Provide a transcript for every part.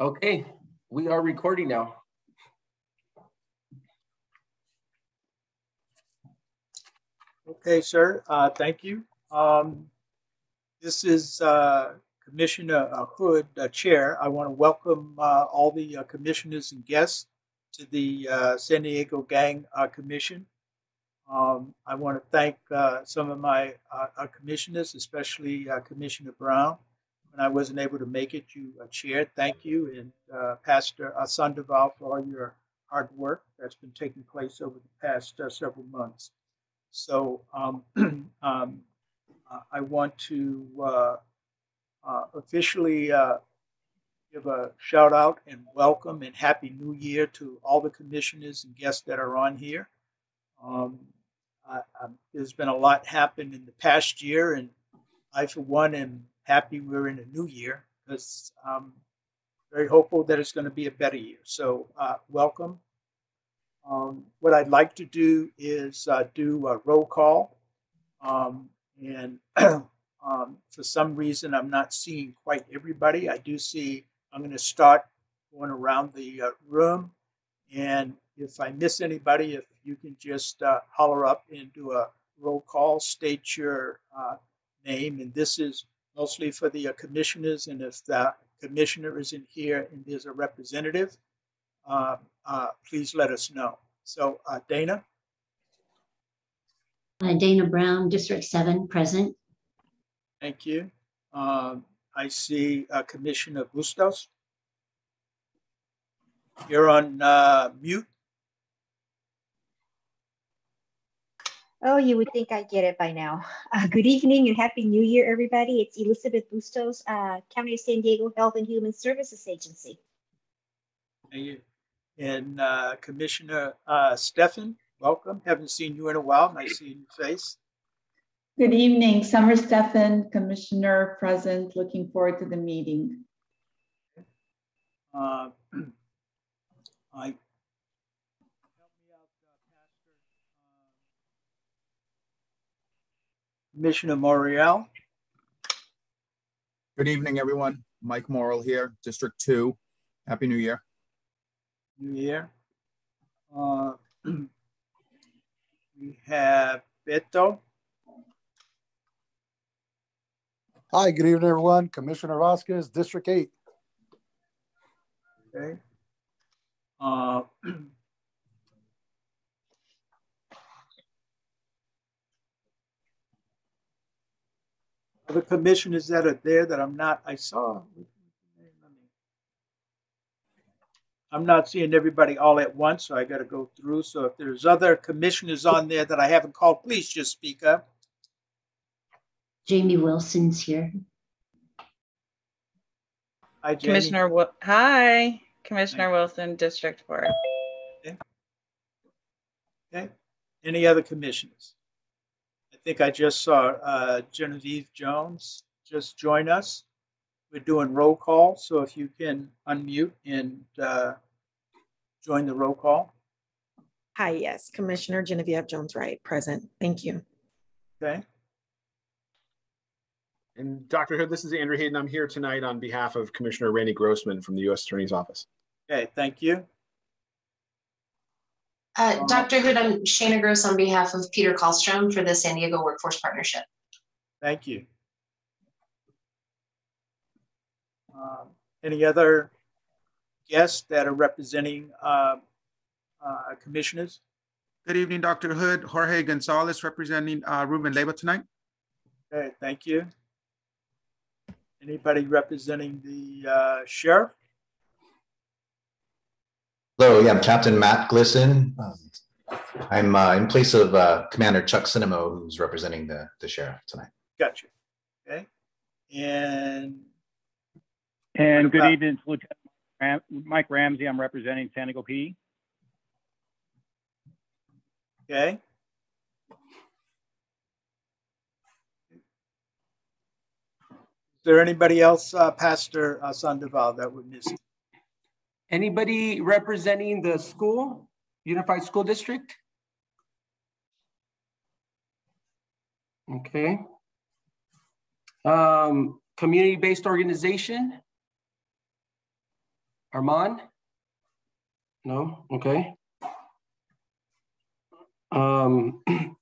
Okay, we are recording now. Okay, sir, uh, thank you. Um, this is, uh, Commissioner uh, Hood, uh, Chair. I want to welcome, uh, all the uh, commissioners and guests to the, San Diego Gang, Commission. Um, I want to thank, some of my, commissioners, especially, Commissioner Brown. When I wasn't able to make it, you, uh, Chair, thank you, and, uh, Pastor Sandoval for all your hard work that's been taking place over the past, uh, several months. So um, um, I want to uh, uh, officially uh, give a shout out and welcome and happy new year to all the commissioners and guests that are on here. Um, I, there's been a lot happen in the past year, and I, for one, am happy we're in a new year because I'm very hopeful that it's going to be a better year. So, uh, welcome. Um, what I'd like to do is uh, do a roll call. Um, and um, for some reason, I'm not seeing quite everybody. I do see, I'm going to start going around the uh, room. And if I miss anybody, if you can just uh, holler up and do a roll call, state your uh, name. And this is mostly for the uh, commissioners. And if the commissioner isn't here and there's a representative, uh, uh, please let us know. So uh, Dana, Uh, Dana Brown, District Seven, present. thank you. Um, I see uh, Commissioner Bustos. You're on uh, mute. Oh, you would think I get it by now. Uh, good evening and happy new year, everybody. It's Elizabeth Bustos, uh, County of San Diego Health and Human Services Agency. Thank you. And uh, Commissioner uh, Stefan, welcome. Haven't seen you in a while. Nice seeing your face. Good evening, Summer Stefan, Commissioner present, looking forward to the meeting. Uh, I. Commissioner Morial, Good evening, everyone. Mike Morrell here, District Two. Happy New Year. New Year. Uh, We have Beto, Hi, good evening, everyone. Commissioner Vasquez, District Eight. okay? Uh, Other commissioners that are there that I'm not, I saw. I'm not seeing everybody all at once, so I gotta go through. So if there's other commissioners on there that I haven't called, please just speak up. Jamie Wilson's here. Hi, Jamie. Commissioner, hi, Commissioner Wilson, District Four. Okay. Okay, any other commissioners? I think I just saw uh, Genevieve Jones just join us. We're doing roll call, so if you can unmute and uh, join the roll call, Hi, yes, Commissioner Genevieve Jones Wright, present. Thank you. okay? And Dr. Hood, this is Andrew Hayden. I'm here tonight on behalf of Commissioner Randy Grossman from the U.S. Attorney's Office. Okay, thank you. Uh, Dr. Hood, I'm Shana Gross on behalf of Peter Callstrom for the San Diego Workforce Partnership. Thank you. Um, Any other guests that are representing uh, uh, commissioners? Good evening, Dr. Hood. Jorge Gonzalez representing uh, Ruben Leyva tonight. Okay, thank you. Anybody representing the uh, sheriff? Hello, yeah, I'm Captain Matt Glisson. Um, I'm uh, in place of uh, Commander Chuck Cinemo, who's representing the, the sheriff tonight. Gotcha. Okay. And And good about- evening, it's Lieutenant Ram- Mike Ramsey. I'm representing San Diego PD. Okay. Is there anybody else, uh, Pastor uh, Sandoval, that we're missing? Anybody representing the school, Unified School District? Okay. Um, community-based organization? Armand? No, okay. Um,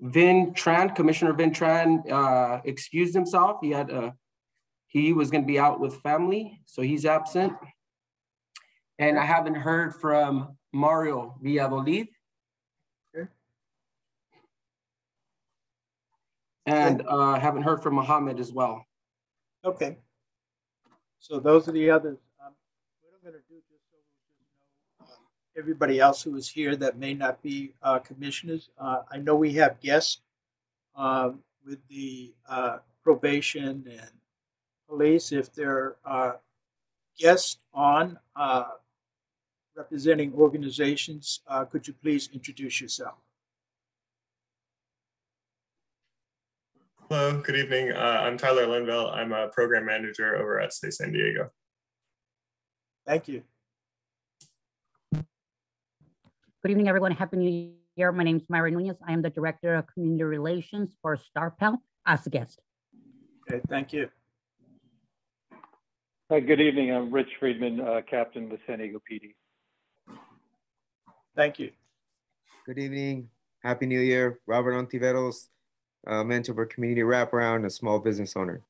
Vin Tran, Commissioner Vin Tran, uh, excused himself. He had a, he was gonna be out with family, so he's absent. And I haven't heard from Mario Villadolid. Okay. And, uh, haven't heard from Mohammed as well. Okay. So those are the others. Um, What I'm gonna do, just so we just know, uh, everybody else who is here that may not be uh, commissioners, uh, I know we have guests um, with the uh, probation and police. If there are guests on uh, representing organizations, uh, could you please introduce yourself? Hello, good evening. Uh, I'm Tyler Linville. I'm a program manager over at Say San Diego. Thank you. Good evening, everyone. Happy New Year. My name is Myra Nunez. I am the Director of Community Relations for StarPal as a guest. Okay, thank you. Hi, good evening. I'm Rich Friedman, uh, Captain with San Diego PD. Thank you. Good evening. Happy New Year. Robert Ontiveros, uh, mentor for community wraparound, a small business owner.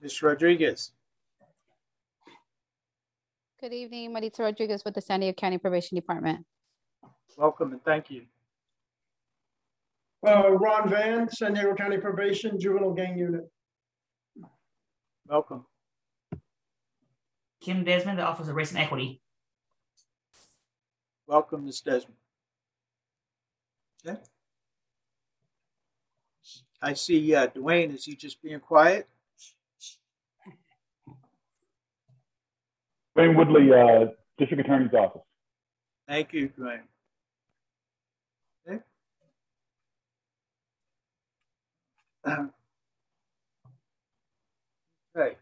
Ms. Rodriguez. Good evening, Marita Rodriguez with the San Diego County Probation Department. Welcome and thank you. Uh, Ron Van, San Diego County Probation Juvenile Gang Unit. Welcome. Kim Desmond, the Office of Race and Equity. Welcome, Ms. Desmond. Okay. I see uh, Dwayne, is he just being quiet? Dwayne Woodley, uh, District Attorney's Office. Thank you, Dwayne. Okay. Okay.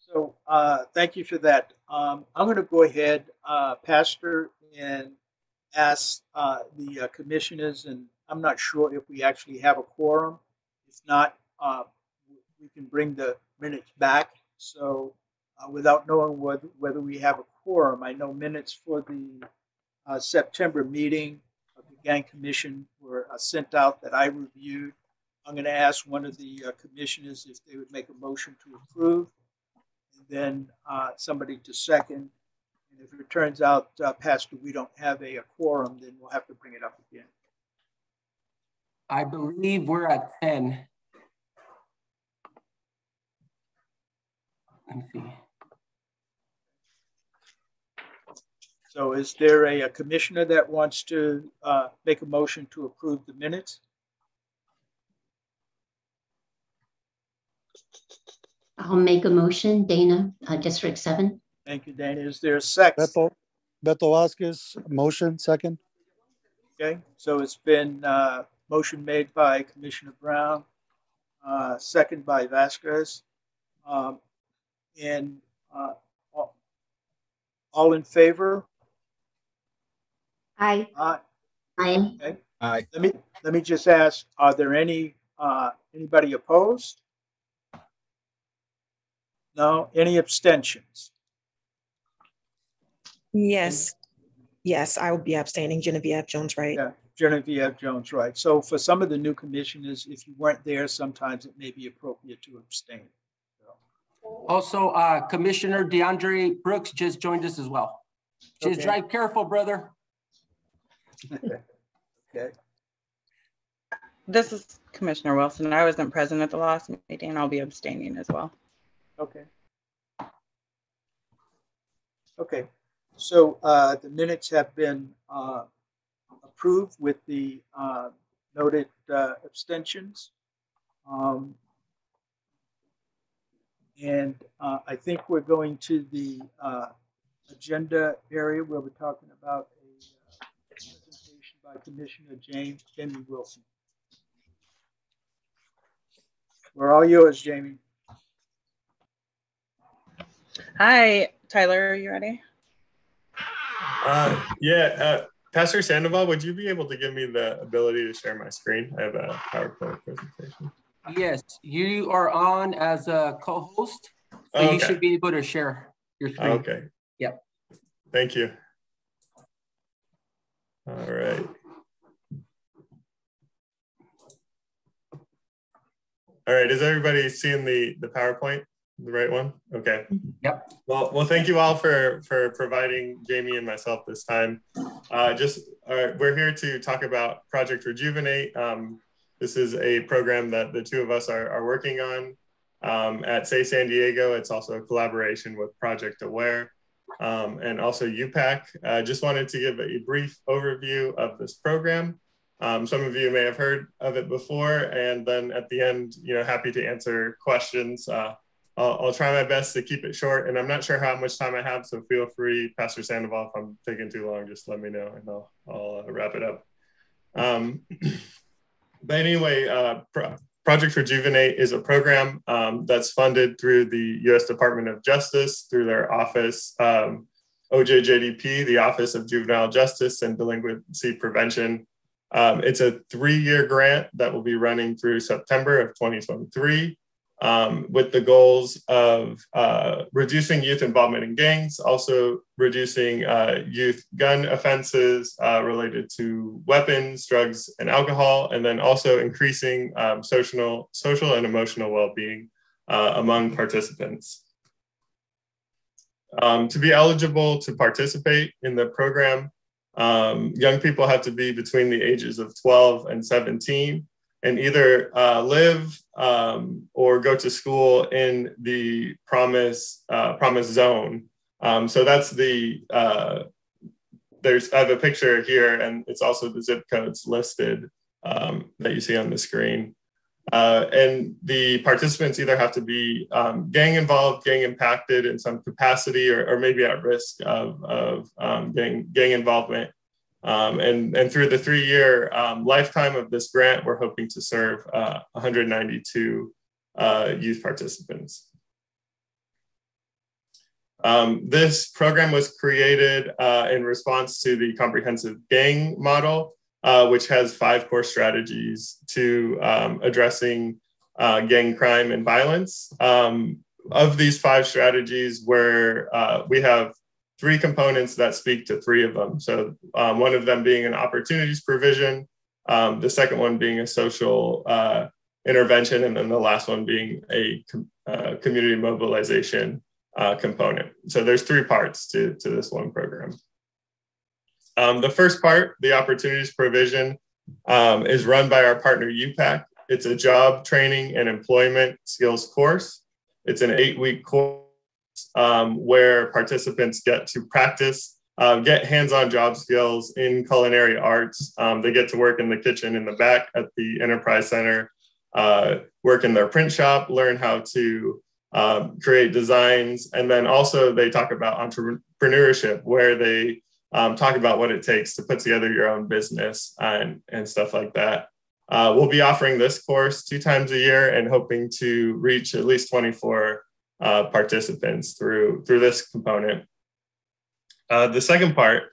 So uh, thank you for that. Um, I'm going to go ahead, uh, Pastor, and ask uh, the uh, commissioners, and I'm not sure if we actually have a quorum. If not, uh, we can bring the minutes back. So uh, without knowing whether, whether we have a quorum, I know minutes for the uh, September meeting of the Gang Commission were sent out that I reviewed. I'm going to ask one of the uh, commissioners if they would make a motion to approve, and then uh, somebody to second. And if it turns out, uh, Pastor, we don't have a, a quorum, then we'll have to bring it up again. I believe we're at ten. Let me see. So is there a, a commissioner that wants to uh, make a motion to approve the minutes? I'll make a motion, Dana, uh, District Seven. Thank you, Dana. Is there a second? Bethel, Beto Vasquez, motion, second. Okay, so it's been uh, motion made by Commissioner Brown, uh, second by Vasquez. Um, And uh, all- all in favor? Aye. Aye. Aye. Okay. Aye. Let me, let me just ask, are there any, uh, anybody opposed? No, any abstentions? Yes, yes, I will be abstaining. Genevieve Jones, Wright? Yeah, Genevieve Jones, Wright. So for some of the new commissioners, if you weren't there, sometimes it may be appropriate to abstain. Also, uh, Commissioner DeAndre Brooks just joined us as well. Just Okay. drive careful, brother. Okay, This is Commissioner Wilson. I wasn't present at the last meeting. I'll be abstaining as well. Okay. Okay, so uh, the minutes have been uh, approved with the uh, noted uh, abstentions. Um, And uh, I think we're going to the uh, agenda area where we're talking about a presentation by Commissioner James, Jamie Wilson. We're all yours, Jamie. Hi, Tyler, are you ready? Uh, yeah, uh, Pastor Sandoval, would you be able to give me the ability to share my screen? I have a PowerPoint presentation. Yes, you are on as a co-host, so you Okay. should be able to share your screen. Okay. Yep. Thank you. All right. All right, is everybody seeing the, the PowerPoint, the right one? Okay. Yep. Well, well, thank you all for, for providing Jamie and myself this time. Uh, just, uh, we're here to talk about Project Rejuvenate. Um, this is a program that the two of us are, are working on um, at Say San Diego. It's also a collaboration with Project Aware um, and also UPAC. I just wanted to give a brief overview of this program. Um, some of you may have heard of it before, and then at the end, you know, happy to answer questions. Uh, I'll, I'll try my best to keep it short, and I'm not sure how much time I have, so feel free, Pastor Sandoval, if I'm taking too long, just let me know, and I'll, I'll uh, wrap it up. Um, but anyway, uh, Pro- Project Rejuvenate is a program um, that's funded through the U.S. Department of Justice through their office, um, OJJDP, the Office of Juvenile Justice and Delinquency Prevention. Um, it's a three-year grant that will be running through September of 2023 um, with the goals of uh, reducing youth involvement in gangs, also reducing uh, youth gun offenses uh, related to weapons, drugs, and alcohol, and then also increasing um, social, social and emotional well-being uh, among participants. Um, to be eligible to participate in the program, um, young people have to be between the ages of 12 and 17 and either uh, live um, or go to school in the promise uh, promise zone. Um, so that's the uh, there's I have a picture here, and it's also the zip codes listed um, that you see on the screen. Uh, and the participants either have to be um, gang involved, gang impacted in some capacity, or, or maybe at risk of, of um, gang, gang involvement. Um, and, and through the three year um, lifetime of this grant, we're hoping to serve uh, 192 uh, youth participants. Um, this program was created uh, in response to the comprehensive gang model, uh, which has five core strategies to um, addressing uh, gang crime and violence. Um, of these five strategies, where uh, we have three components that speak to three of them. So um, one of them being an opportunities provision, um, the second one being a social uh, intervention, and then the last one being a com- uh, community mobilization uh, component. So there's three parts to, to this one program. Um, the first part, the opportunities provision, um, is run by our partner UPAC. It's a job training and employment skills course. It's an eight week course um, where participants get to practice, uh, get hands on job skills in culinary arts. Um, they get to work in the kitchen in the back at the Enterprise Center, uh, work in their print shop, learn how to um, create designs. And then also they talk about entrepreneurship, where they um, talk about what it takes to put together your own business and, and stuff like that. Uh, we'll be offering this course two times a year and hoping to reach at least 24 uh, participants through, through this component. Uh, the second part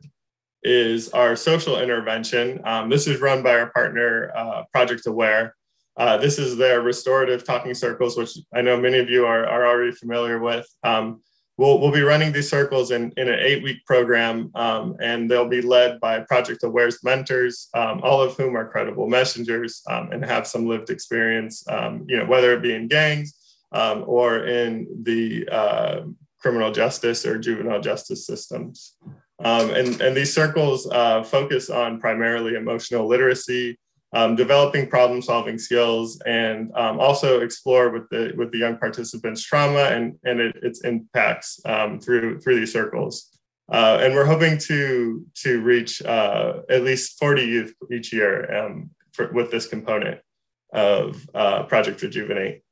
is our social intervention. Um, this is run by our partner, uh, Project Aware. Uh, this is their restorative talking circles, which I know many of you are, are already familiar with. Um, we'll, we'll be running these circles in, in an eight week program, um, and they'll be led by Project Aware's mentors, um, all of whom are credible messengers um, and have some lived experience, um, you know, whether it be in gangs um, or in the uh, criminal justice or juvenile justice systems. Um, and, and these circles uh, focus on primarily emotional literacy, um, developing problem solving skills, and um, also explore with the, with the young participants trauma and, and it, its impacts um, through, through these circles. Uh, and we're hoping to, to reach uh, at least 40 youth each year um, for, with this component of uh, Project Rejuvenate.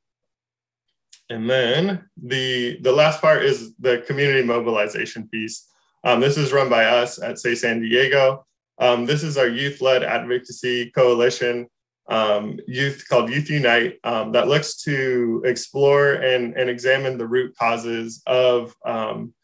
And then the, the last part is the community mobilization piece. Um, this is run by us at Say San Diego. Um, this is our youth-led advocacy coalition, um, youth called Youth Unite, um, that looks to explore and, and examine the root causes of um,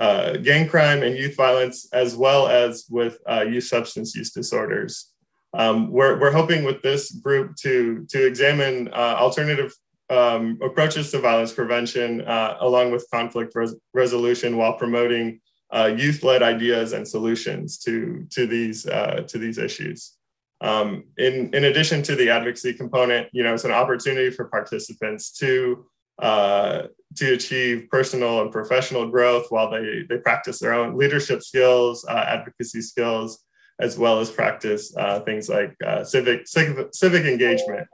uh, gang crime and youth violence, as well as with uh, youth substance use disorders. um, we're, we're hoping with this group to, to examine uh, alternative um, approaches to violence prevention uh, along with conflict res resolution while promoting uh, youth-led ideas and solutions to, to, these, uh, to these issues. Um, in, in addition to the advocacy component, you know, it's an opportunity for participants to, uh, to achieve personal and professional growth while they, they practice their own leadership skills, uh, advocacy skills, as well as practice uh, things like civic, civic, civic engagement.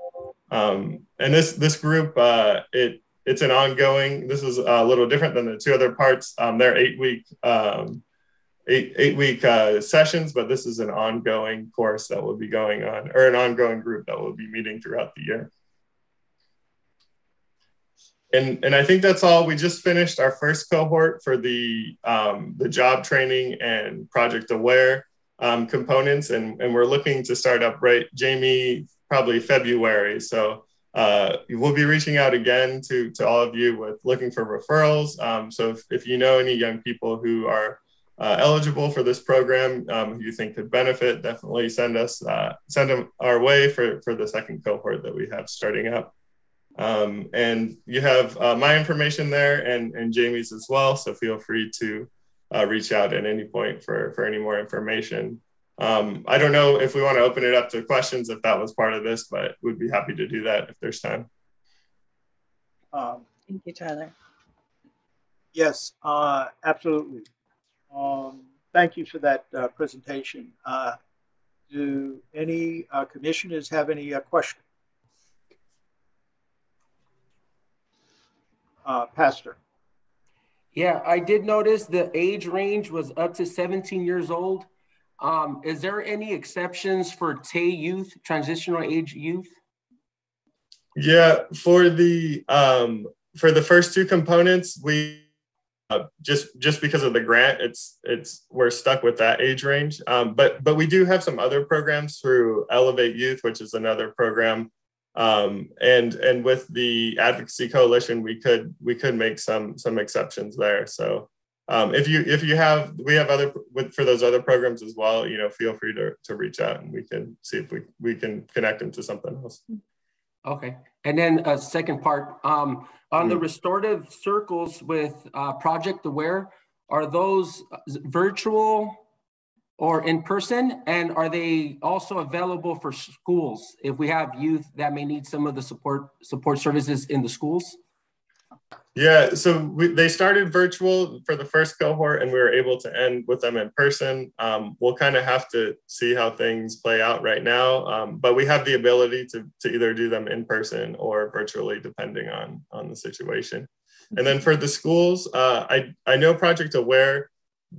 Um, and this, this group, uh, it, it's an ongoing, this is a little different than the two other parts. Um, they're eight week um, eight eight week uh, sessions, but this is an ongoing course that will be going on, or an ongoing group that will be meeting throughout the year. And, and I think that's all. We just finished our first cohort for the um, the job training and project aware um, components, and, and we're looking to start up right, Jamie, probably February. So uh, we'll be reaching out again to, to all of you with looking for referrals. Um, so if, if you know any young people who are uh, eligible for this program um, who you think could benefit, definitely send us uh, send them our way for, for the second cohort that we have starting up. Um, and you have uh, my information there and, and Jamie's as well. So feel free to uh, reach out at any point for, for any more information. Um, I don't know if we want to open it up to questions if that was part of this, but we'd be happy to do that if there's time. Um, Thank you, Tyler. Yes, uh, absolutely. Um, thank you for that uh, presentation. Uh, do any uh, commissioners have any uh, questions? Uh, Pastor. Yeah, I did notice the age range was up to 17 years old. Um, is there any exceptions for TAY youth, transitional age youth? Yeah, for the um, for the first two components, we uh, just just because of the grant, it's it's we're stuck with that age range. Um, but but we do have some other programs through Elevate Youth, which is another program, um, and and with the Advocacy Coalition, we could we could make some some exceptions there. So um, if you if you have we have other with for those other programs as well, you know, feel free to to reach out and we can see if we we can connect them to something else. Okay. And then a second part, um, on the restorative circles with uh, Project Aware, are those virtual or in person? And are they also available for schools if we have youth that may need some of the support support services in the schools? Yeah, so we, they started virtual for the first cohort, and we were able to end with them in person. Um, we'll kind of have to see how things play out right now, um, but we have the ability to, to either do them in person or virtually, depending on on the situation. And then for the schools, uh, I I know Project Aware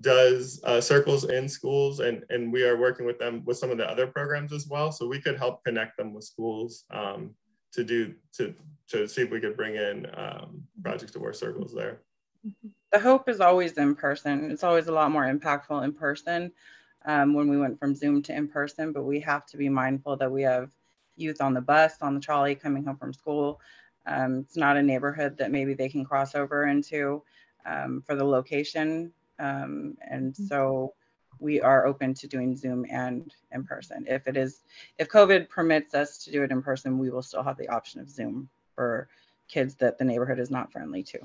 does uh, circles in schools, and and we are working with them with some of the other programs as well. So we could help connect them with schools um, to do to to see if we could bring in um, Project Aware circles there. The hope is always in person. It's always a lot more impactful in person um, when we went from Zoom to in person, but we have to be mindful that we have youth on the bus, on the trolley coming home from school. Um, it's not a neighborhood that maybe they can cross over into um, for the location. Um, and so we are open to doing Zoom and in person. If it is, if COVID permits us to do it in person, we will still have the option of Zoom for kids that the neighborhood is not friendly to.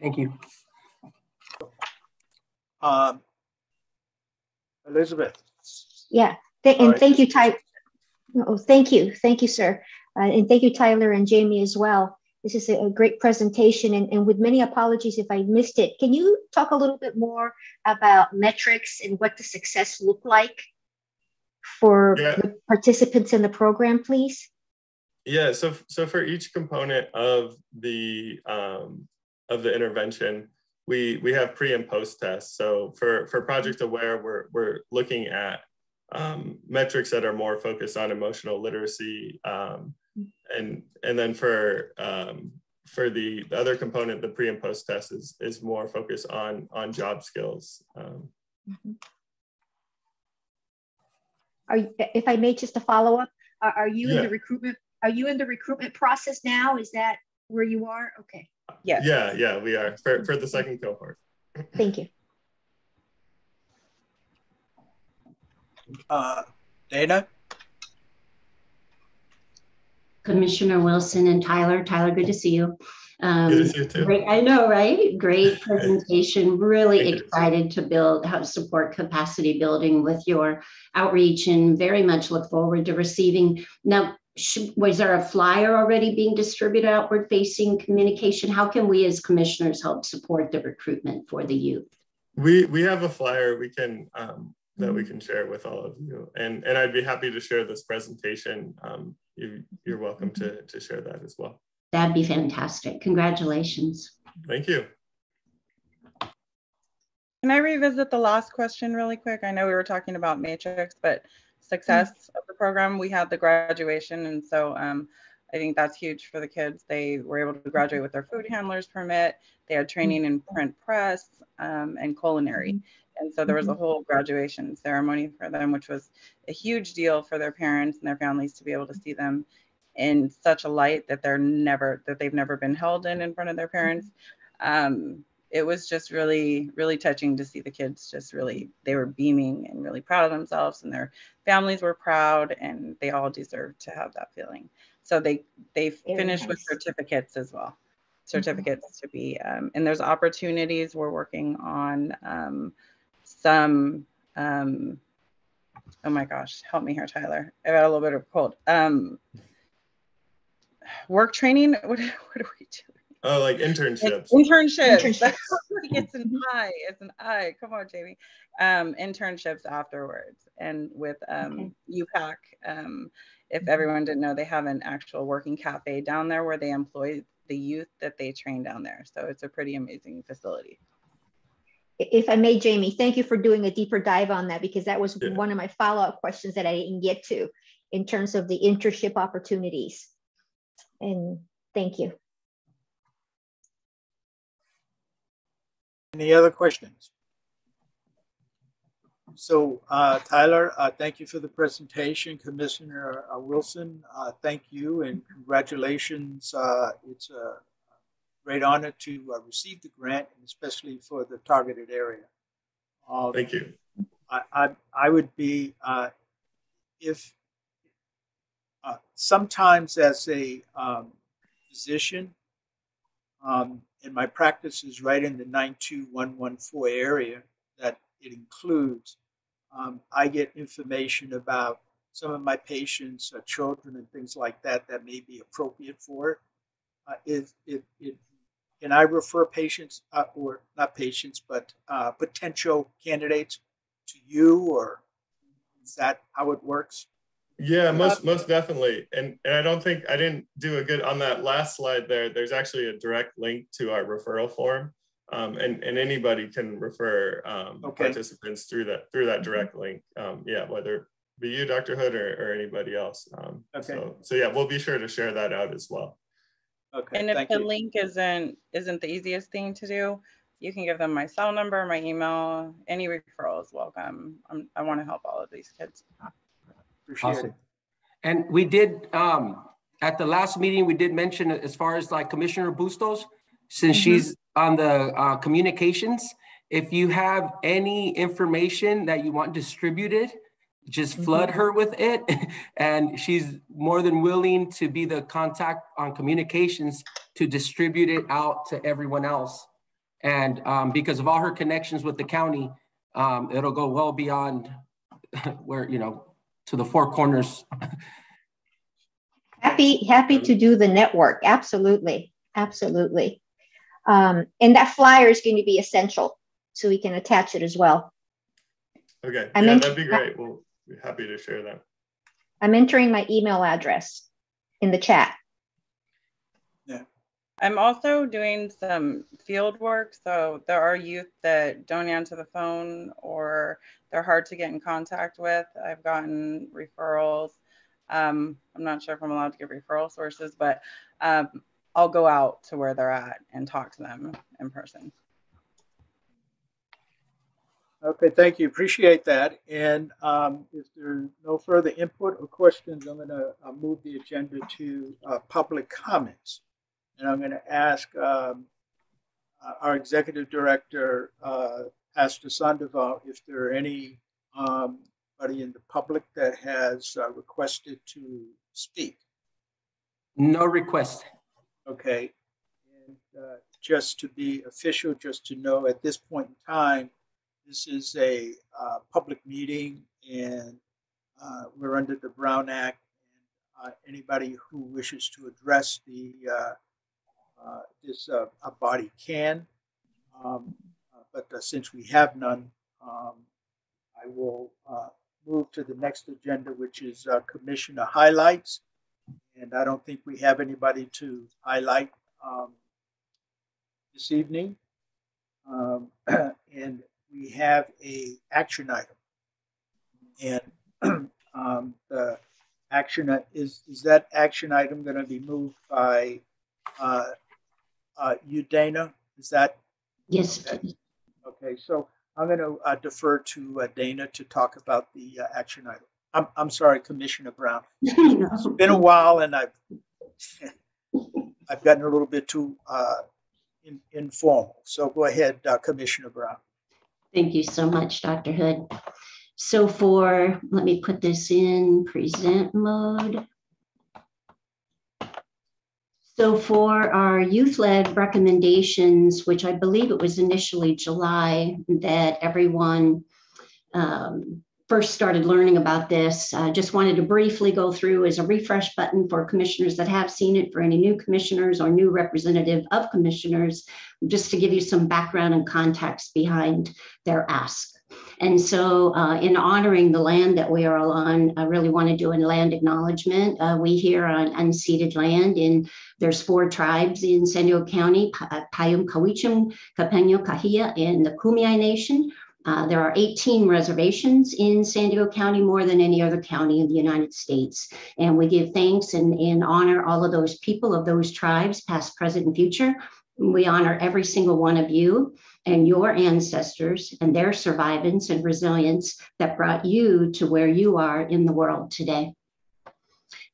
Thank you. Um, Elizabeth. Yeah, Th- and All right. thank you, Ty. Oh, thank you, thank you, sir, uh, and thank you, Tyler and Jamie as well. This is a, a great presentation, and, and with many apologies if I missed it. Can you talk a little bit more about metrics and what the success looked like for Yeah. the participants in the program, please? Yeah, so so for each component of the um, of the intervention, we we have pre and post tests. So for for Project Aware, we're we're looking at um, metrics that are more focused on emotional literacy, um, and and then for um, for the, the other component, the pre and post test is is more focused on on job skills. Um, Are you, if I may, just a follow up, are, are you in the recruitment? Are you in the recruitment process now? Is that where you are? Okay, Yeah. yeah, yeah, we are for for the second cohort. thank you. Uh, Dana? Commissioner Wilson and Tyler. Tyler, good to see you. Um, Good to see you too. Great, I know, right? Great presentation. Really excited to build, how to support capacity building with your outreach and very much look forward to receiving. Now, should, was there a flyer already being distributed outward facing communication? How can we as commissioners help support the recruitment for the youth? We we have a flyer we can um, that we can share with all of you, and and I'd be happy to share this presentation. Um, you you're welcome to to share that as well. That'd be fantastic. Congratulations. Thank you. Can I revisit the last question really quick? I know we were talking about matrix, but success of the program, we had the graduation. And so um, I think that's huge for the kids. They were able to graduate with their food handler's permit. They had training in print press um, and culinary. And so there was a whole graduation ceremony for them, which was a huge deal for their parents and their families to be able to see them in such a light that they're never that they've never been held in in front of their parents. Um, it was just really really touching to see the kids just really they were beaming and really proud of themselves and their families were proud and they all deserved to have that feeling. So they they Very finished with certificates as well certificates to be um, and there's opportunities we're working on um, some um, oh my gosh help me here tyler i got a little bit of a cold um, work training what, what are we doing Oh, like internships. internships. Internships. It's an I. It's an I. Come on, Jamie. Um, internships afterwards, and with um, UPAC. Um, if everyone didn't know, they have an actual working cafe down there where they employ the youth that they train down there. So it's a pretty amazing facility. If I may, Jamie, thank you for doing a deeper dive on that because that was one of my follow-up questions that I didn't get to in terms of the internship opportunities. And thank you. Any other questions? So uh, Tyler, uh, thank you for the presentation. Commissioner uh, Wilson, uh, thank you and congratulations. Uh, It's a great honor to uh, receive the grant, and especially for the targeted area. Um, Thank you. I, I, I would be, uh, if, uh, sometimes as a um, physician, um, and my practice is right in the 92114 area that it includes, um, I get information about some of my patients, uh, children, and things like that that may be appropriate for it. Uh, is it, it can I refer patients uh, or not patients, but uh, potential candidates to you, or is that how it works? Yeah, most most definitely. And and I don't think I didn't do a good on that last slide there. There's actually a direct link to our referral form. Um, and, and anybody can refer um, Okay. participants through that through that direct link. Um, yeah, whether it be you, Dr. Hood, or, or anybody else. Um, Okay. So, so yeah, we'll be sure to share that out as well. Okay, And if thank the you. link isn't isn't the easiest thing to do, you can give them my cell number, my email. Any referral is welcome. I'm, I want to help all of these kids. Appreciate it. And we did, um, at the last meeting, we did mention as far as like Commissioner Bustos, since Mhm. she's on the, uh, communications, if you have any information that you want distributed, just flood her with it. And she's more than willing to be the contact on communications to distribute it out to everyone else. And, um, because of all her connections with the county, um, it'll go well beyond where, you know, to the four corners. Happy, happy to do the network. Absolutely. Absolutely. Um, and that flyer is going to be essential so we can attach it as well. Okay, I yeah, that'd be that- great. We'll be happy to share that. I'm entering my email address in the chat. Yeah. I'm also doing some field work. So there are youth that don't answer the phone or they're hard to get in contact with. I've gotten referrals. Um, I'm not sure if I'm allowed to give referral sources, but um, I'll go out to where they're at and talk to them in person. Okay, thank you. Appreciate that. And um, if there's no further input or questions, I'm going to move the agenda to uh, public comments. And I'm going to ask um, uh, our executive director, uh, Pastor Sandoval, if there are any um, anybody in the public that has uh, requested to speak? No request. Okay. And uh, just to be official, just to know at this point in time, this is a uh, public meeting and uh, we're under the Brown Act. And uh, anybody who wishes to address the uh, uh, this uh, body can. Um, but since we have none, um, I will move to the next agenda, which is Commissioner highlights. And I don't think we have anybody to highlight um, this evening. Um, and we have a action item. And um, the action is is that action item going to be moved by uh, uh, you, Dana? Is that Yes, please. okay? So I'm going to uh, defer to uh, Dana to talk about the uh, action item. I'm I'm sorry, Commissioner Brown. It's been a while, and I've I've gotten a little bit too uh, in, informal. So go ahead, uh, Commissioner Brown. Thank you so much, Dr. Hood. So for, let me put this in present mode. So for our youth-led recommendations, which I believe it was initially July that everyone um, first started learning about this, I just wanted to briefly go through as a refresh button for commissioners that have seen it, for any new commissioners or new representative of commissioners, just to give you some background and context behind their ask. And so, uh, in honoring the land that we are all on, I really want to do a land acknowledgement. Uh, we here on unceded land, and there's four tribes in San Diego County: Pa- uh, Payum, Kawichum, Cupeño, Cahuilla, and the Kumeyaay Nation. Uh, there are 18 reservations in San Diego County, more than any other county in the United States. And we give thanks and, and honor all of those people of those tribes, past, present, and future. We honor every single one of you and your ancestors and their survivance and resilience that brought you to where you are in the world today.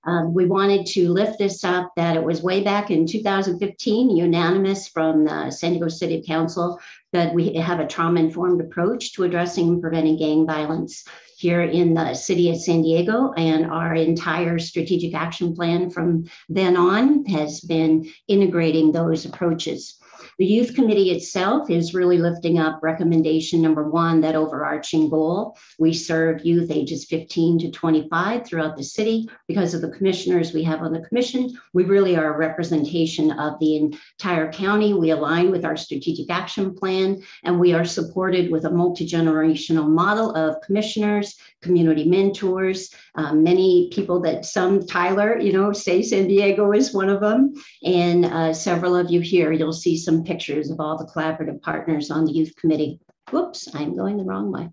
Um, we wanted to lift this up that it was way back in 2015, unanimous from the San Diego City Council that we have a trauma informed approach to addressing and preventing gang violence here in the city of San Diego. And our entire strategic action plan from then on has been integrating those approaches. The youth committee itself is really lifting up recommendation number one, that overarching goal. We serve youth ages 15 to 25 throughout the city. Because of the commissioners we have on the commission, we really are a representation of the entire county. We align with our strategic action plan, and we are supported with a multi-generational model of commissioners, community mentors, um, many people that some Tyler, you know, say San Diego is one of them, and uh, several of you here. You'll see some pictures of all the collaborative partners on the youth committee. Whoops, I'm going the wrong way.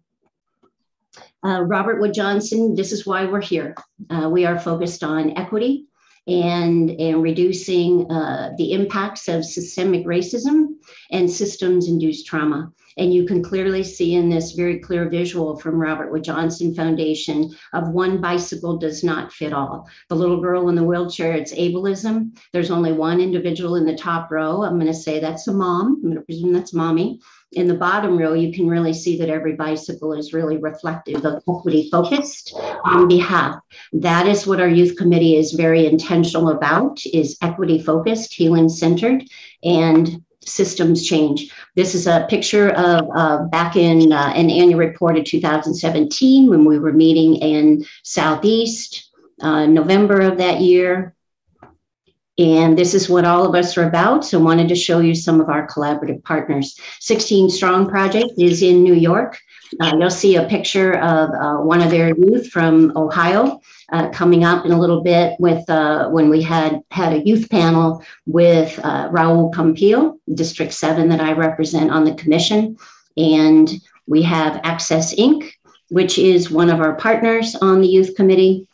Uh, Robert Wood Johnson, this is why we're here. Uh, we are focused on equity and, and reducing uh, the impacts of systemic racism and systems induced trauma. And you can clearly see in this very clear visual from Robert Wood Johnson Foundation of one bicycle does not fit all. The little girl in the wheelchair, it's ableism. There's only one individual in the top row. I'm going to say that's a mom. I'm going to presume that's mommy. In the bottom row, you can really see that every bicycle is really reflective of equity focused on behalf. That is what our youth committee is very intentional about is equity focused, healing centered, and systems change. This is a picture of uh, back in uh, an annual report of 2017 when we were meeting in Southeast, uh, November of that year. And this is what all of us are about. So wanted to show you some of our collaborative partners. 16 Strong Project is in New York. Uh, you'll see a picture of uh, one of their youth from Ohio uh, coming up in a little bit with uh, when we had had a youth panel with uh, Raul Campillo, District 7 that I represent on the commission. And we have Access Inc., which is one of our partners on the youth committee.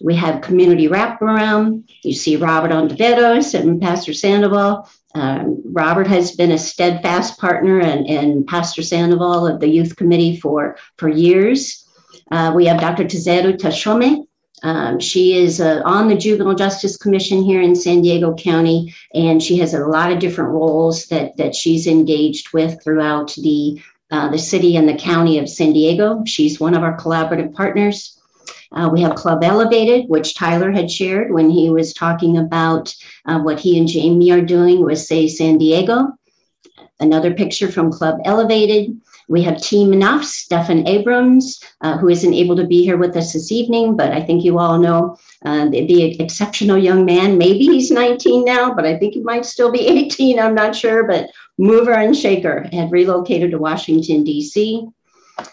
We have community wraparound. You see Robert Ontiveros and Pastor Sandoval. Um, Robert has been a steadfast partner and, and Pastor Sandoval of the youth committee for, for years. Uh, we have Dr. Tezeru Teshome. Um, she is uh, on the Juvenile Justice Commission here in San Diego County, and she has a lot of different roles that, that she's engaged with throughout the uh, the city and the county of San Diego. She's one of our collaborative partners. Uh, we have Club Elevated, which Tyler had shared when he was talking about uh, what he and Jamie are doing with Say San Diego. Another picture from Club Elevated. We have Team Enough, Stefan Abrams, uh, who isn't able to be here with us this evening, but I think you all know uh, the, the exceptional young man. Maybe he's 19 now, but I think he might still be 18. I'm not sure, but mover and shaker had relocated to Washington, D.C.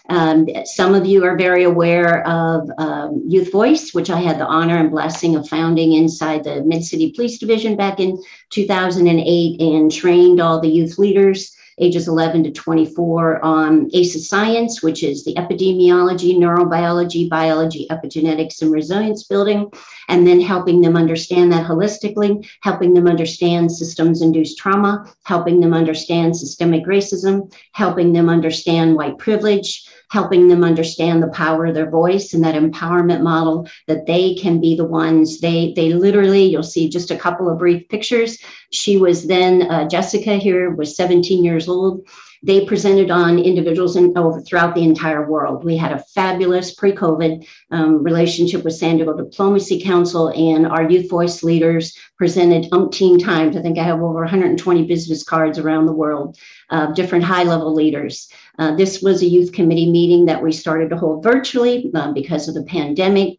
Um, some of you are very aware of um, Youth Voice, which I had the honor and blessing of founding inside the Mid City Police Division back in 2008 and trained all the youth leaders ages 11 to 24 um, on ACEs Science, which is the epidemiology, neurobiology, biology, epigenetics, and resilience building, and then helping them understand that holistically, helping them understand systems induced trauma, helping them understand systemic racism, helping them understand white privilege, helping them understand the power of their voice and that empowerment model that they can be the ones they they literally you'll see just a couple of brief pictures she was then uh, jessica here was 17 years old they presented on individuals in, over throughout the entire world. We had a fabulous pre-COVID um, relationship with San Diego Diplomacy Council, and our youth voice leaders presented umpteen times. I think I have over 120 business cards around the world of different high-level leaders. Uh, this was a youth committee meeting that we started to hold virtually uh, because of the pandemic.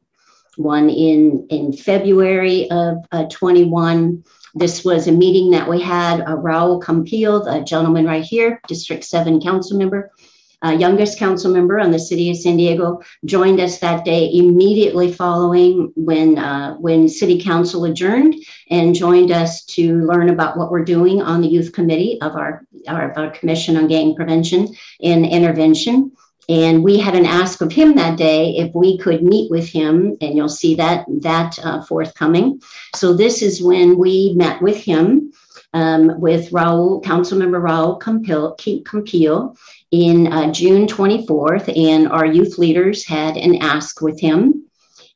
One in in February of uh, 21 this was a meeting that we had. Uh, Raul Campillo, the gentleman right here, District 7 council member, uh, youngest council member on the city of San Diego, joined us that day immediately following when, uh, when city council adjourned and joined us to learn about what we're doing on the youth committee of our, our, our commission on gang prevention and intervention. And we had an ask of him that day if we could meet with him, and you'll see that that uh, forthcoming. So this is when we met with him, um, with Raul, Councilmember Raul Campillo, in uh, June 24th, and our youth leaders had an ask with him.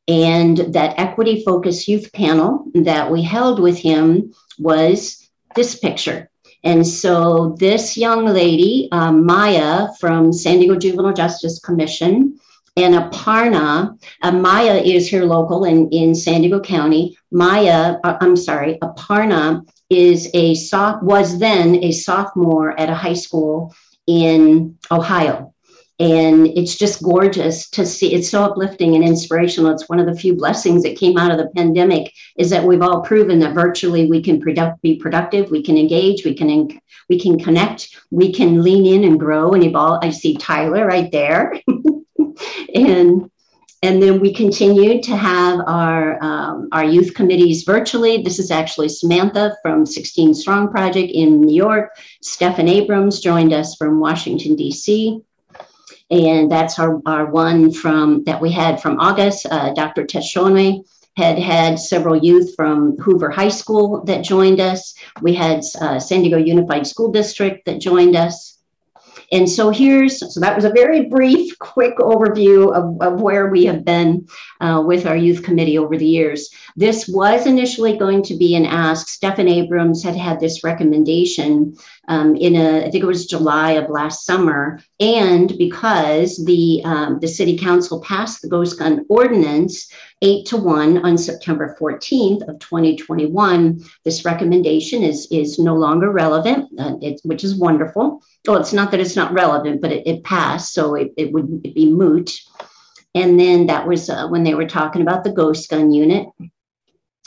And that equity focused youth panel that we held with him was this picture. And so this young lady, um, Maya from San Diego Juvenile Justice Commission, and Aparna, uh, Maya is here local in, in San Diego County. Maya, uh, I'm sorry, Aparna is a soft, was then a sophomore at a high school in Ohio. And it's just gorgeous to see. It's so uplifting and inspirational. It's one of the few blessings that came out of the pandemic is that we've all proven that virtually we can product, be productive, we can engage, we can we can connect, we can lean in and grow and evolve. I see Tyler right there, and and then we continued to have our um, our youth committees virtually. This is actually Samantha from 16 Strong Project in New York. Stefan Abrams joined us from Washington D.C and that's our, our one from that we had from August. Uh, Dr. Teshome had had several youth from Hoover High School that joined us. We had uh, San Diego Unified School District that joined us. And so here's, so that was a very brief, quick overview of, of where we have been uh, with our youth committee over the years. This was initially going to be an ask. Stephen Abrams had had this recommendation um, in a, I think it was July of last summer. And because the, um, the city council passed the ghost gun ordinance, eight to one on September 14th of 2021, this recommendation is, is no longer relevant, uh, it, which is wonderful. Well, it's not that it's not relevant, but it, it passed, so it, it would be moot. And then that was uh, when they were talking about the ghost gun unit.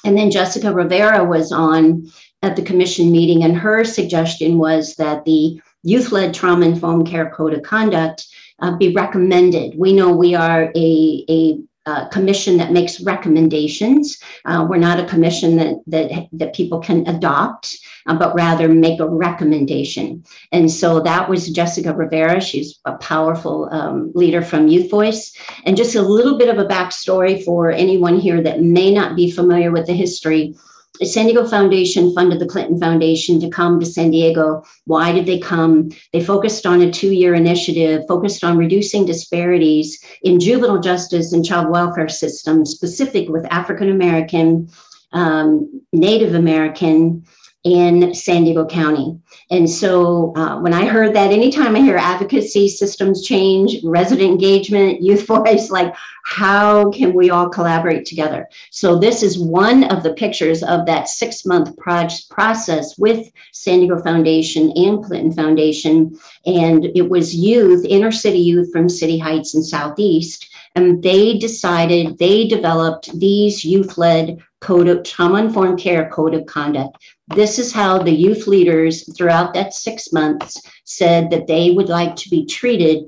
And then Jessica Rivera was on at the commission meeting, and her suggestion was that the youth led trauma informed care code of conduct uh, be recommended. We know we are a, a uh, commission that makes recommendations. Uh, we're not a commission that that that people can adopt, uh, but rather make a recommendation. And so that was Jessica Rivera. She's a powerful um, leader from Youth Voice. And just a little bit of a backstory for anyone here that may not be familiar with the history. San Diego Foundation funded the Clinton Foundation to come to San Diego. Why did they come? They focused on a two year initiative, focused on reducing disparities in juvenile justice and child welfare systems, specific with African American, um, Native American, in San Diego County. And so uh, when I heard that, anytime I hear advocacy, systems change, resident engagement, youth voice, like how can we all collaborate together? So this is one of the pictures of that six month process with San Diego Foundation and Clinton Foundation. And it was youth, inner city youth from City Heights and Southeast. And they decided, they developed these youth led code of trauma informed care code of conduct. This is how the youth leaders throughout that six months said that they would like to be treated.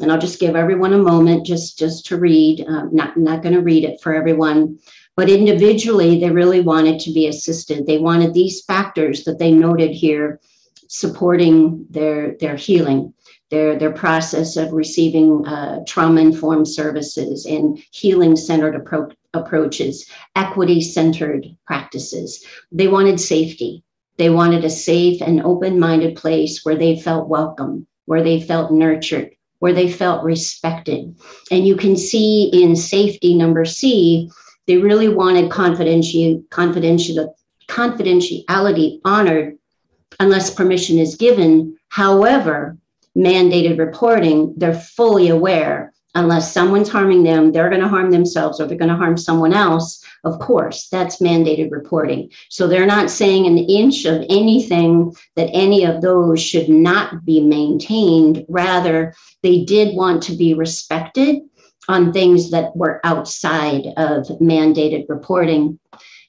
And I'll just give everyone a moment just, just to read. Um, not, not going to read it for everyone, but individually, they really wanted to be assisted. They wanted these factors that they noted here supporting their, their healing their, their process of receiving uh, trauma informed services and healing centered appro- approaches, equity centered practices. They wanted safety. They wanted a safe and open minded place where they felt welcome, where they felt nurtured, where they felt respected. And you can see in safety number C, they really wanted confidentiality, confidentiality honored unless permission is given. However, mandated reporting, they're fully aware unless someone's harming them, they're going to harm themselves or they're going to harm someone else. Of course, that's mandated reporting. So they're not saying an inch of anything that any of those should not be maintained. Rather, they did want to be respected on things that were outside of mandated reporting.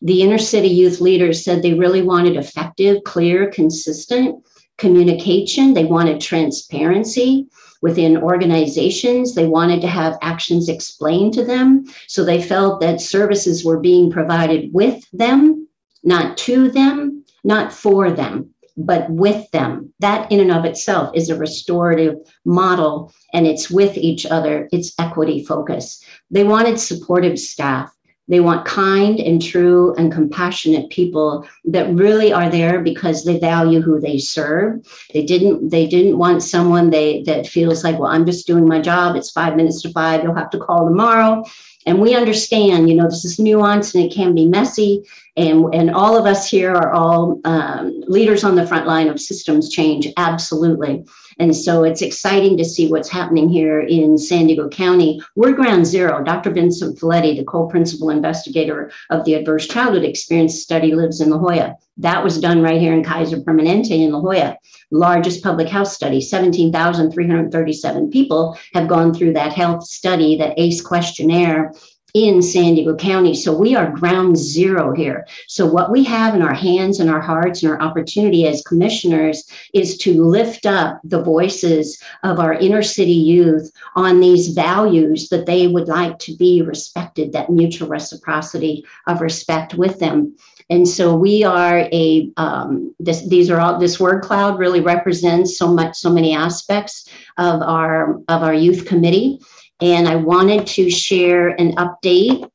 The inner city youth leaders said they really wanted effective, clear, consistent communication. They wanted transparency within organizations. They wanted to have actions explained to them. So they felt that services were being provided with them, not to them, not for them, but with them. That, in and of itself, is a restorative model and it's with each other, it's equity focus. They wanted supportive staff. They want kind and true and compassionate people that really are there because they value who they serve. They didn't they didn't want someone they that feels like, well, I'm just doing my job. It's five minutes to five. You'll have to call tomorrow. And we understand, you know, this is nuanced and it can be messy. And, and all of us here are all um, leaders on the front line of systems change, absolutely. And so it's exciting to see what's happening here in San Diego County. We're ground zero. Dr. Vincent Felitti, the co-principal investigator of the Adverse Childhood Experience Study, lives in La Jolla. That was done right here in Kaiser Permanente in La Jolla. Largest public health study, 17,337 people have gone through that health study, that ACE questionnaire in San Diego County. So we are ground zero here. So what we have in our hands and our hearts and our opportunity as commissioners is to lift up the voices of our inner city youth on these values that they would like to be respected, that mutual reciprocity of respect with them. And so we are a um, this, these are all this word cloud really represents so much so many aspects of our of our youth committee and I wanted to share an update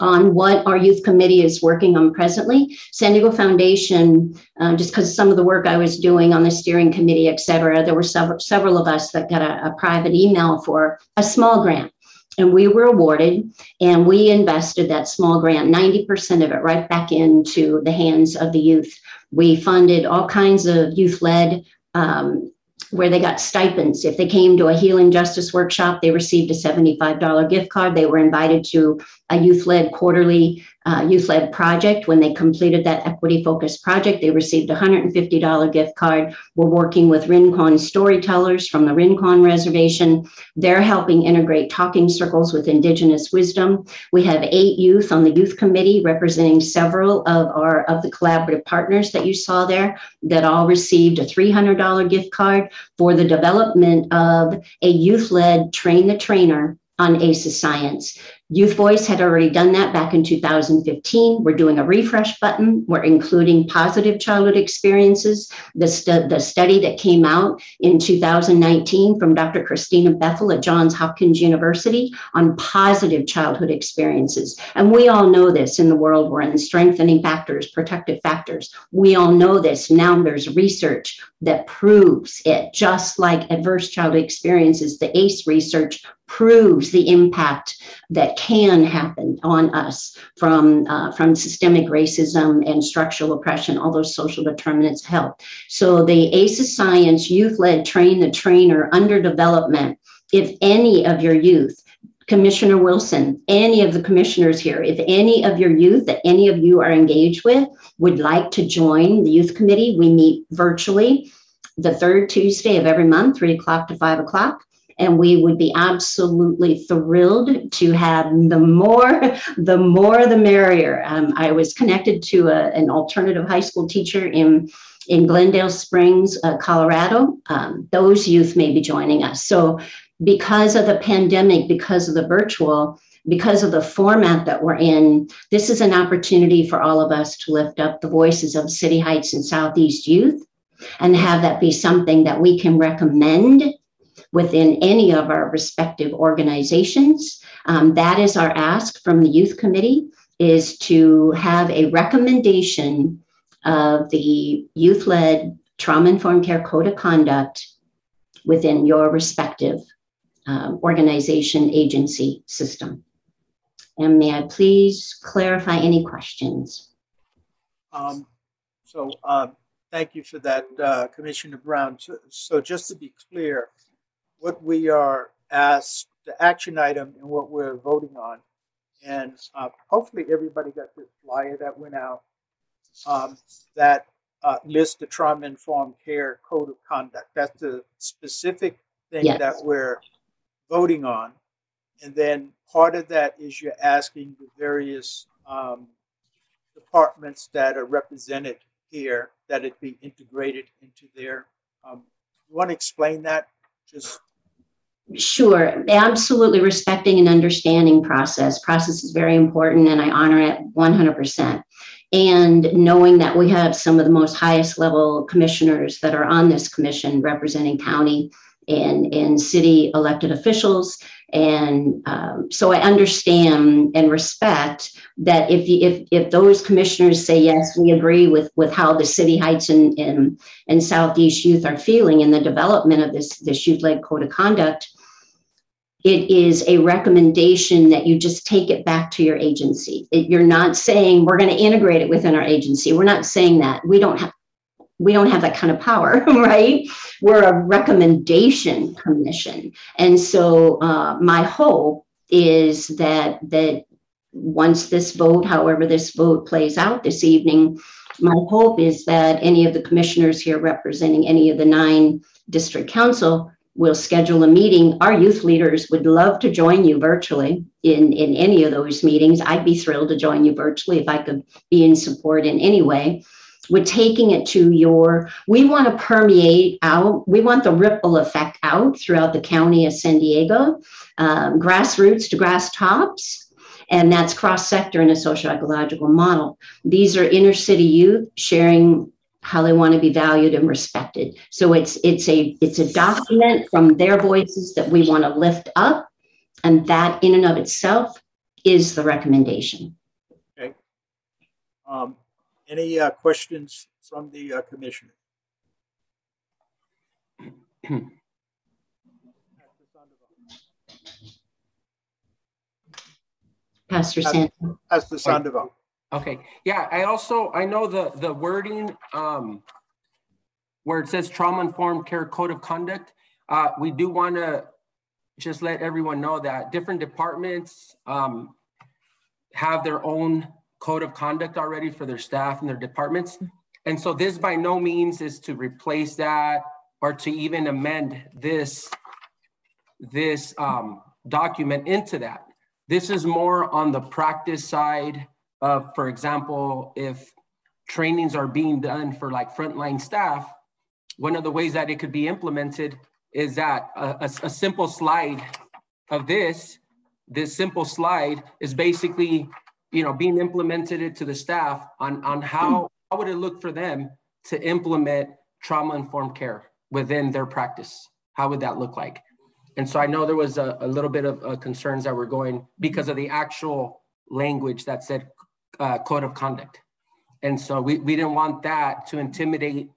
on what our youth committee is working on presently. San Diego Foundation, uh, just because some of the work I was doing on the steering committee, et cetera, there were several, several of us that got a, a private email for a small grant. And we were awarded, and we invested that small grant, 90% of it, right back into the hands of the youth. We funded all kinds of youth led um, where they got stipends. If they came to a healing justice workshop, they received a $75 gift card. They were invited to a youth led quarterly uh, youth led project. When they completed that equity focused project, they received a $150 gift card. We're working with Rincon storytellers from the Rincon Reservation. They're helping integrate talking circles with Indigenous wisdom. We have eight youth on the youth committee representing several of our of the collaborative partners that you saw there that all received a $300 gift card for the development of a youth led train the trainer on ACEs science. Youth Voice had already done that back in 2015. We're doing a refresh button. We're including positive childhood experiences. The, stu- the study that came out in 2019 from Dr. Christina Bethell at Johns Hopkins University on positive childhood experiences. And we all know this in the world we're in strengthening factors, protective factors. We all know this. Now there's research that proves it, just like adverse childhood experiences, the ACE research proves the impact that can happen on us from, uh, from systemic racism and structural oppression, all those social determinants of health. So the ACES Science Youth-Led Train the Trainer under development, if any of your youth Commissioner Wilson, any of the commissioners here, if any of your youth that any of you are engaged with would like to join the youth committee, we meet virtually the third Tuesday of every month, three o'clock to five o'clock. And we would be absolutely thrilled to have the more, the more the merrier. Um, I was connected to a, an alternative high school teacher in in Glenwood Springs, uh, Colorado. Um, those youth may be joining us. So because of the pandemic, because of the virtual, because of the format that we're in, this is an opportunity for all of us to lift up the voices of City Heights and Southeast youth and have that be something that we can recommend within any of our respective organizations. Um, that is our ask from the youth committee is to have a recommendation of the youth-led trauma-informed care code of conduct within your respective um, organization, agency, system. And may I please clarify any questions? Um, so uh, thank you for that, uh, Commissioner Brown. So, so, just to be clear, what we are asked, the action item and what we're voting on, and uh, hopefully everybody got the flyer that went out um, that uh, lists the trauma-informed care code of conduct. That's the specific thing yes. that we're voting on. And then part of that is you're asking the various um, departments that are represented here that it be integrated into their. Um, you want to explain that? Just Sure, absolutely respecting and understanding process. Process is very important and I honor it 100%. And knowing that we have some of the most highest level commissioners that are on this commission representing county and, and city elected officials. And um, so I understand and respect that if, if, if those commissioners say, yes, we agree with, with how the City Heights and, and, and Southeast youth are feeling in the development of this, this youth-led code of conduct, it is a recommendation that you just take it back to your agency. It, you're not saying we're going to integrate it within our agency. We're not saying that. We don't have we don't have that kind of power, right? We're a recommendation commission. And so uh, my hope is that that once this vote, however this vote plays out this evening, my hope is that any of the commissioners here representing any of the nine district council will schedule a meeting. Our youth leaders would love to join you virtually in, in any of those meetings. I'd be thrilled to join you virtually if I could be in support in any way we're taking it to your we want to permeate out we want the ripple effect out throughout the county of san diego um, grassroots to grass tops and that's cross sector in a social ecological model these are inner city youth sharing how they want to be valued and respected so it's it's a it's a document from their voices that we want to lift up and that in and of itself is the recommendation okay um, any uh, questions from the uh, commissioner? Pastor Sandoval. Pastor Sandoval. Okay. Yeah, I also I know the the wording um, where it says trauma informed care code of conduct. Uh, we do want to just let everyone know that different departments um, have their own code of conduct already for their staff and their departments. And so this by no means is to replace that or to even amend this, this um, document into that. This is more on the practice side of, for example, if trainings are being done for like frontline staff, one of the ways that it could be implemented is that a, a, a simple slide of this, this simple slide is basically you know, being implemented to the staff on, on how, how would it look for them to implement trauma-informed care within their practice? How would that look like? And so I know there was a, a little bit of uh, concerns that were going because of the actual language that said uh, code of conduct. And so we, we didn't want that to intimidate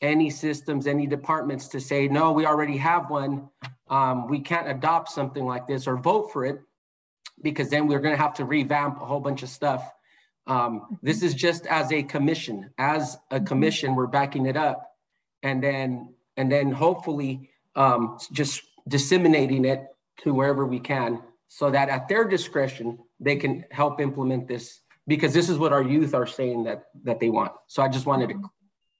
any systems, any departments to say, no, we already have one. Um, we can't adopt something like this or vote for it because then we're going to have to revamp a whole bunch of stuff. Um, this is just as a commission. As a commission, we're backing it up, and then and then hopefully um, just disseminating it to wherever we can, so that at their discretion they can help implement this. Because this is what our youth are saying that that they want. So I just wanted to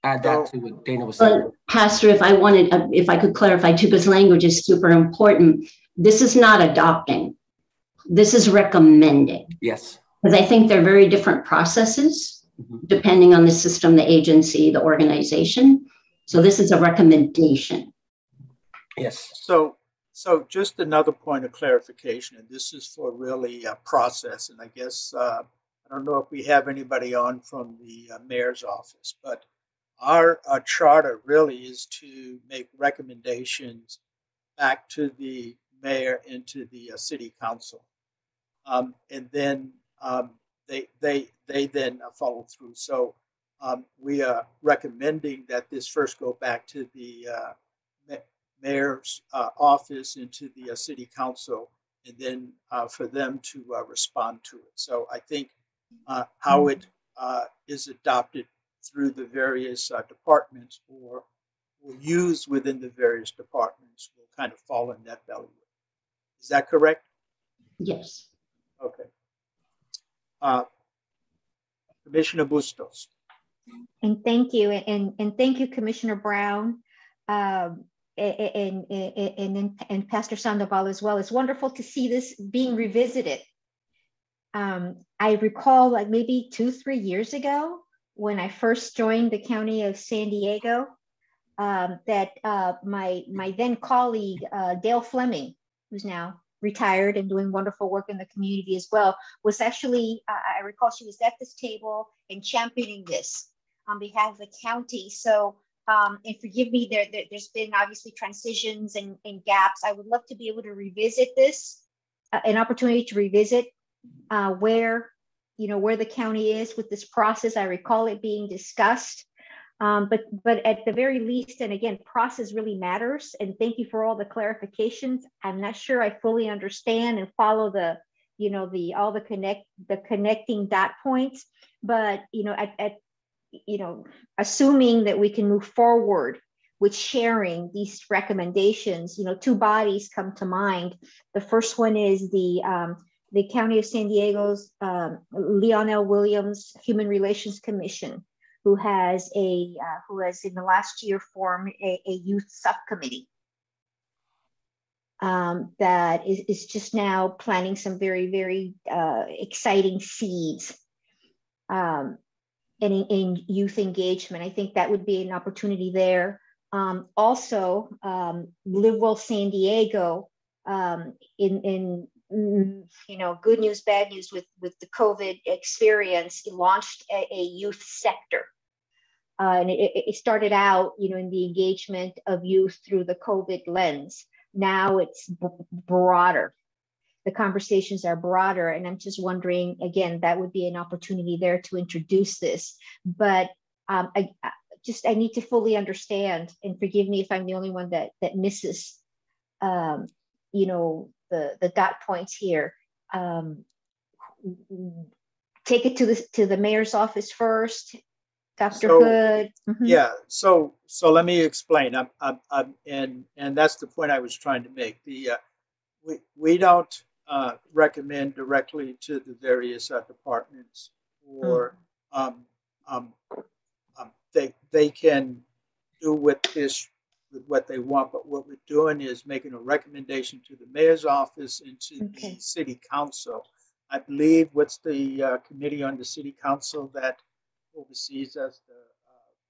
add that to what Dana was saying. But Pastor, if I wanted, uh, if I could clarify too, because language is super important. This is not adopting. This is recommending. Yes. Because I think they're very different processes Mhm. depending on the system, the agency, the organization. So this is a recommendation. Yes. So, so just another point of clarification, and this is for really a process, and I guess, uh, I don't know if we have anybody on from the uh, mayor's office, but our uh, charter really is to make recommendations back to the mayor and to the uh, city council. Um, and then um, they, they, they then uh, follow through. So um, we are recommending that this first go back to the uh, mayor's uh, office and to the city council, and then for them to respond to it. So I think uh, how it uh, is adopted through the various uh, departments or, or used within the various departments will kind of fall in that bailiwick. Is that correct? Yes. Okay. Uh, Commissioner Bustos. And thank you, and, and thank you, Commissioner Brown, um, a- a- and, and, and, and Pastor Sandoval as well. It's wonderful to see this being revisited. Um, I recall like maybe two, three years ago, when I first joined the County of San Diego, um, that uh, my, my then colleague, uh, Dale Fleming, who's now retired and doing wonderful work in the community as well, was actually, uh, I recall she was at this table and championing this on behalf of the county. So, um, and forgive me, there, there, has been obviously transitions and, and gaps. I would love to be able to revisit this, uh, an opportunity to revisit uh, where, you know, where the county is with this process. I recall it being discussed. Um, but but at the very least, and again, process really matters. And thank you for all the clarifications. I'm not sure I fully understand and follow the, you know, the all the connect the connecting dot points. But you know, at, at you know, assuming that we can move forward with sharing these recommendations, you know, two bodies come to mind. The first one is the um, the County of San Diego's um, Leon L. Williams Human Relations Commission who has a uh, who has in the last year formed a, a youth subcommittee um, that is, is just now planting some very very uh, exciting seeds um, in, in youth engagement. I think that would be an opportunity there. Um, also, um, Live Well San Diego um, in in you know good news bad news with with the covid experience launched a, a youth sector. Uh, and it, it, started out you know in the engagement of youth through the covid lens. Now it's b- broader. The conversations are broader and i'm just wondering again that would be an opportunity there to introduce this. But um, I, I just i need to fully understand and forgive me if i'm the only one that that misses um, you know the the dot points here um, take it to the to the mayor's office first dr So, hood Mhm. Yeah, so, so let me explain. I'm, I'm, I'm, and, and that's the point I was trying to make. The, uh, we, we don't, uh, recommend directly to the various, uh, departments or, um, um, um, they, they can do with this, with what they want, but what we're doing is making a recommendation to the mayor's office and to the city council. I believe, what's the, uh, committee on the city council that oversees us, the, uh,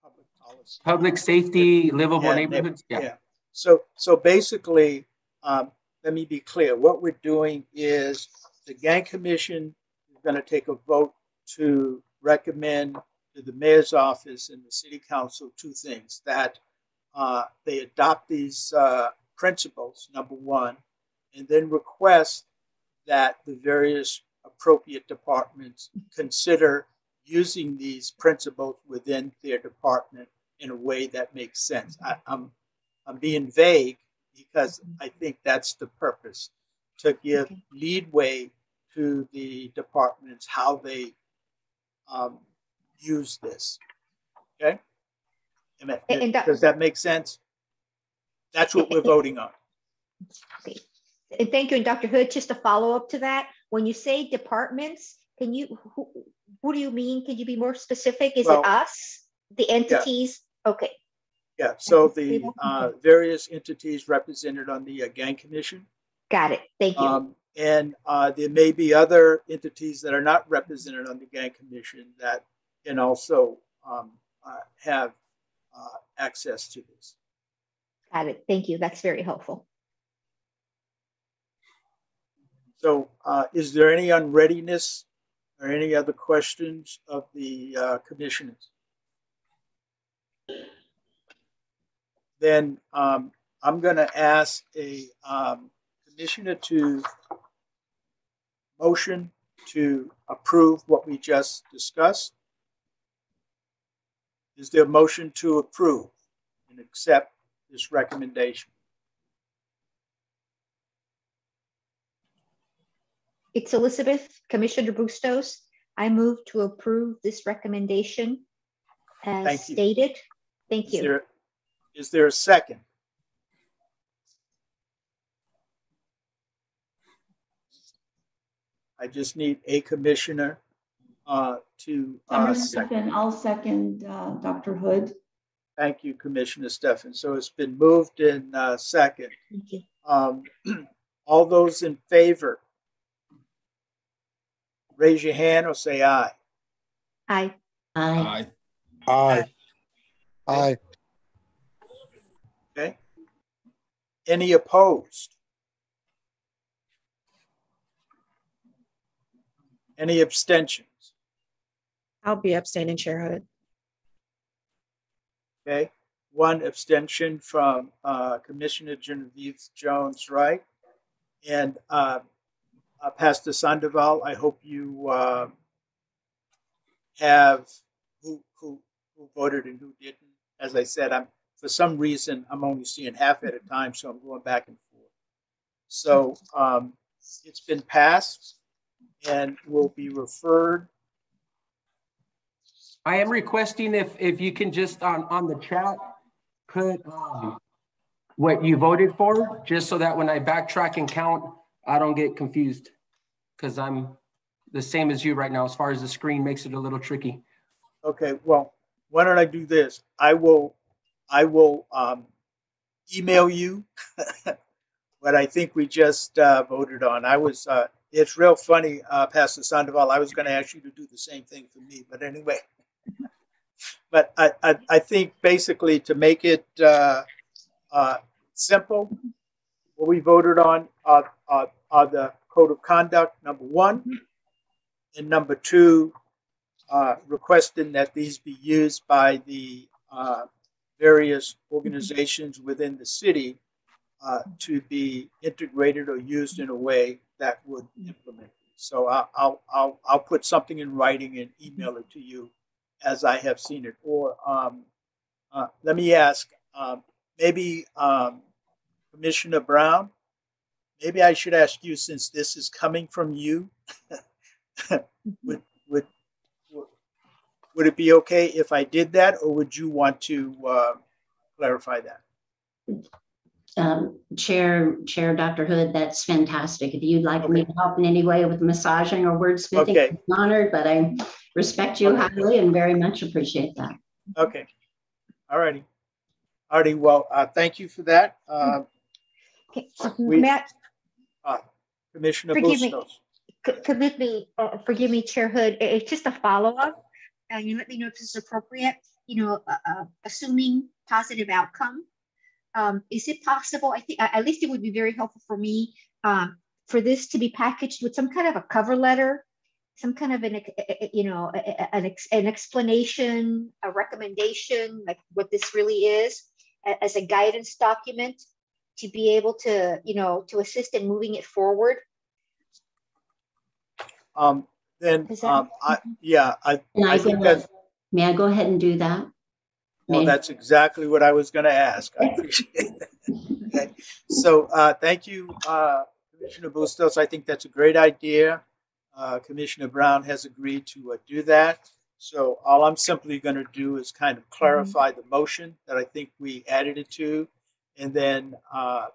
public policy? Public safety, livable Yeah, neighborhoods. nev- Yeah. So, so basically, um, let me be clear. What we're doing is the gang commission is going to take a vote to recommend to the mayor's office and the city council two things that uh, they adopt these uh, principles, number one, and then request that the various appropriate departments consider using these principles within their department in a way that makes sense. I, I'm, I'm being vague because I think that's the purpose, to give leadway to the departments how they um, use this. Okay? I- And- that- Does that make sense? That's what we're voting on. Okay. And thank you. And Dr. Hood, just a follow up to that, when you say departments, can you, who, who do you mean? Can you be more specific? Is Well, it us, the entities? Okay, Yeah, so the uh, various entities represented on the uh, gang commission. got it. Thank you. Um, and uh, there may be other entities that are not represented on the gang commission that can also um, uh, have access to this. Got it. Thank you. That's very helpful. So uh, is there any unreadiness or any other questions of the uh, commissioners? Then um, I'm going to ask a um, commissioner to motion to approve what we just discussed. Is there a motion to approve and accept this recommendation? It's Elizabeth, Commissioner Bustos. I move to approve this recommendation as Thank stated. Thank Is you. there, is there a second? I just need a commissioner uh, to uh, second. I'll second uh, Dr. Hood. Thank you, Commissioner Stefan. So it's been moved in uh, second. Thank you. Um, All those in favor, raise your hand or say aye. Aye. Aye. Aye. Aye. Okay? Any opposed? Any abstentions? I'll be abstaining, Chair Hood. Okay, one abstention from uh, Commissioner Genevieve Jones Wright. And uh, uh, Pastor Sandoval, I hope you uh, have who, who, who voted and who didn't. As I said, I'm, for some reason, I'm only seeing half at a time, so I'm going back and forth. So um, it's been passed and will be referred I am requesting if, if you can just on, on the chat, put, um, what you voted for, just so that when I backtrack and count, I don't get confused. Cause I'm the same as you right now, as far as the screen makes it a little tricky. Okay, well, why don't I do this? I will, I will um, email you what I think we just uh, voted on. I was, uh, it's real funny, uh, Pastor Sandoval. I was going to ask you to do the same thing for me, but anyway. But I, I, I think basically to make it uh, uh, simple, what we voted on are, are, are the code of conduct, number one, and number two, uh, requesting that these be used by the uh, various organizations within the city uh, to be integrated or used in a way that would implement. So I'll, I'll, I'll put something in writing and email it to you as I have seen it. Or um, uh, let me ask, um, maybe um, Commissioner Brown, maybe I should ask you since this is coming from you. would, would, would it be okay if I did that, or would you want to uh, clarify that? Um, Chair, Chair Dr. Hood, that's fantastic. If you'd like me to help in any way with massaging or wordsmithing, Okay. I'm honored, but I respect you highly and very much appreciate that. Okay. All righty. All righty. Well, uh, thank you for that. Uh, Okay, We- Matt, uh, Commissioner Forgive me. Bustos. c- commit me, uh, forgive me, Chair Hood, it's just a follow-up. And you let me know if this is appropriate, you know, uh, uh, assuming positive outcome. Um, is it possible, I think, at least it would be very helpful for me, um, for this to be packaged with some kind of a cover letter? Some kind of an, ex- you know, a- a- an, an explanation, a recommendation, like what this really is, as a guidance document to be able to, you know, to assist in moving it forward? Um, then, that- um, I, yeah, I, I I think go that's, May I go ahead and do that? Well, May- that's exactly what I was going to ask. I appreciate that. Okay. So uh, thank you, uh, Commissioner Bustos. I think that's a great idea. Uh, Commissioner Brown has agreed to uh, do that. So all I'm simply going to do is kind of clarify the motion that I think we added it to. And then uh,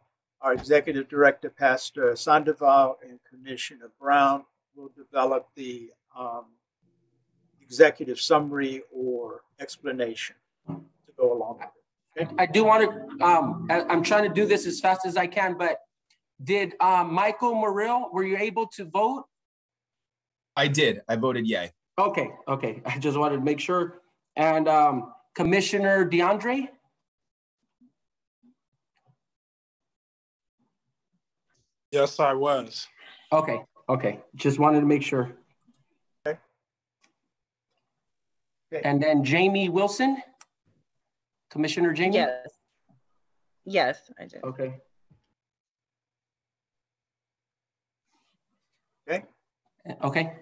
our Executive Director, Pastor Sandoval, and Commissioner Brown will develop the um, executive summary or explanation to go along with it. I do want to, um, I'm trying to do this as fast as I can, but did, um, Michael Morrill, were you able to vote? I did. I voted yay. Okay, okay. I just wanted to make sure. And, um, Commissioner DeAndre? Yes, I was. Okay, okay. Just wanted to make sure. Okay. And then Jamie Wilson? Commissioner Jamie? Yes. Yes, I did. Okay. Okay. Okay.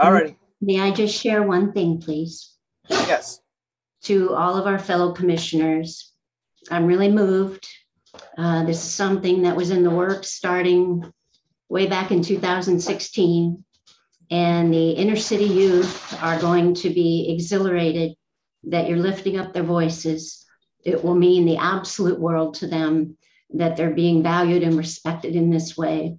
All righty. May I just share one thing, please? Yes. To all of our fellow commissioners, I'm really moved. Uh, This is something that was in the works starting way back in 2016. And the inner city youth are going to be exhilarated that you're lifting up their voices. It will mean the absolute world to them that they're being valued and respected in this way.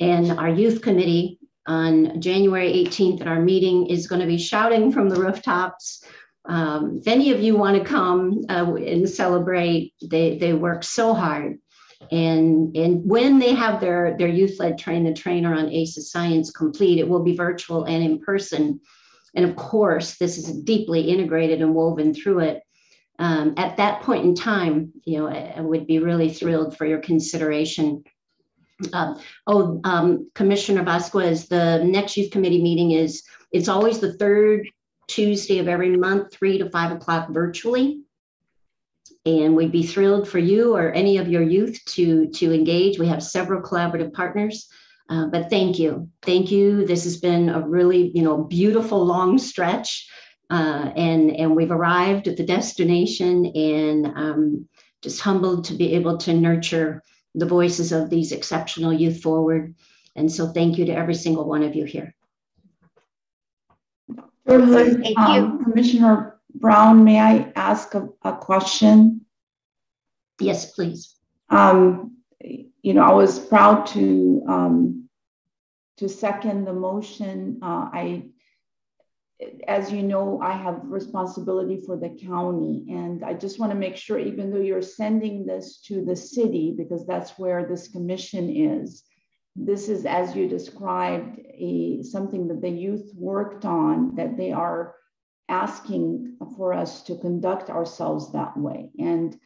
And our youth committee on January 18th at our meeting is going to be shouting from the rooftops. Um, if any of you want to come uh, and celebrate, they, they work so hard. And, and when they have their, their youth-led train the trainer on ACES Science complete, it will be virtual and in person. And of course, this is deeply integrated and woven through it. Um, at that point in time, you know, I, I would be really thrilled for your consideration um, oh, um, Commissioner Vasquez, the next youth committee meeting is, it's always the third Tuesday of every month, three to five o'clock virtually. And we'd be thrilled for you or any of your youth to, to engage. We have several collaborative partners. Uh, but thank you. Thank you. This has been a really, you know, beautiful long stretch. Uh, and, and we've arrived at the destination and um, just humbled to be able to nurture the voices of these exceptional youth forward. And so thank you to every single one of you here. Dr. Hood, Thank um, Commissioner Brown, may I ask a, a question? Yes, please. Um, you know, I was proud to um, to second the motion. Uh, I, as you know, I have responsibility for the county, and I just want to make sure, even though you're sending this to the city, because that's where this commission is, this is, as you described, a something that the youth worked on that they are asking for us to conduct ourselves that way. And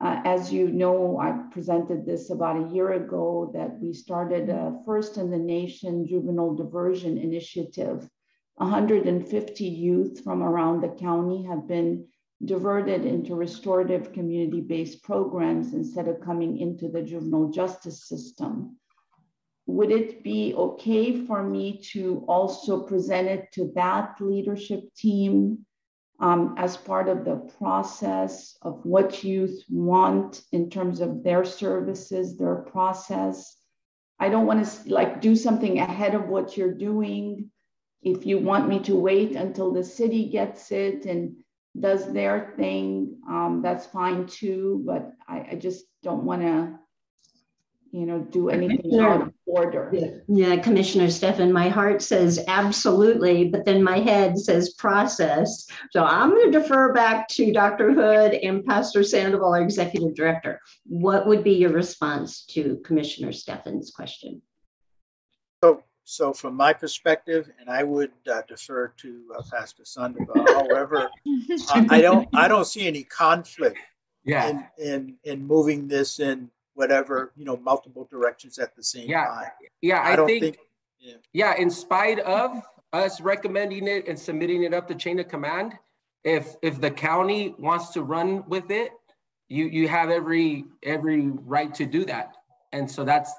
uh, as you know, I presented this about a year ago that we started a first in the nation juvenile diversion initiative. 150 youth from around the county have been diverted into restorative community based programs instead of coming into the juvenile justice system. Would it be okay for me to also present it to that leadership team um, as part of the process of what youth want in terms of their services, their process. I don't want to like do something ahead of what you're doing. If you want me to wait until the city gets it and does their thing, um, that's fine too. But I, I just don't want to, you know, do anything out of order. Yeah, Commissioner Stefan, my heart says absolutely, but then my head says process. So I'm going to defer back to Dr. Hood and Pastor Sandoval, our executive director. What would be your response to Commissioner Stefan's question? So, so from my perspective, and I would uh, defer to uh, Pastor Sandoval. However, I, I don't, I don't see any conflict Yeah. in, in, in moving this in whatever, you know, multiple directions at the same Yeah. time. Yeah, I, don't think, yeah, in spite of us recommending it and submitting it up the chain of command, if if the county wants to run with it, you you have every every right to do that. And so that's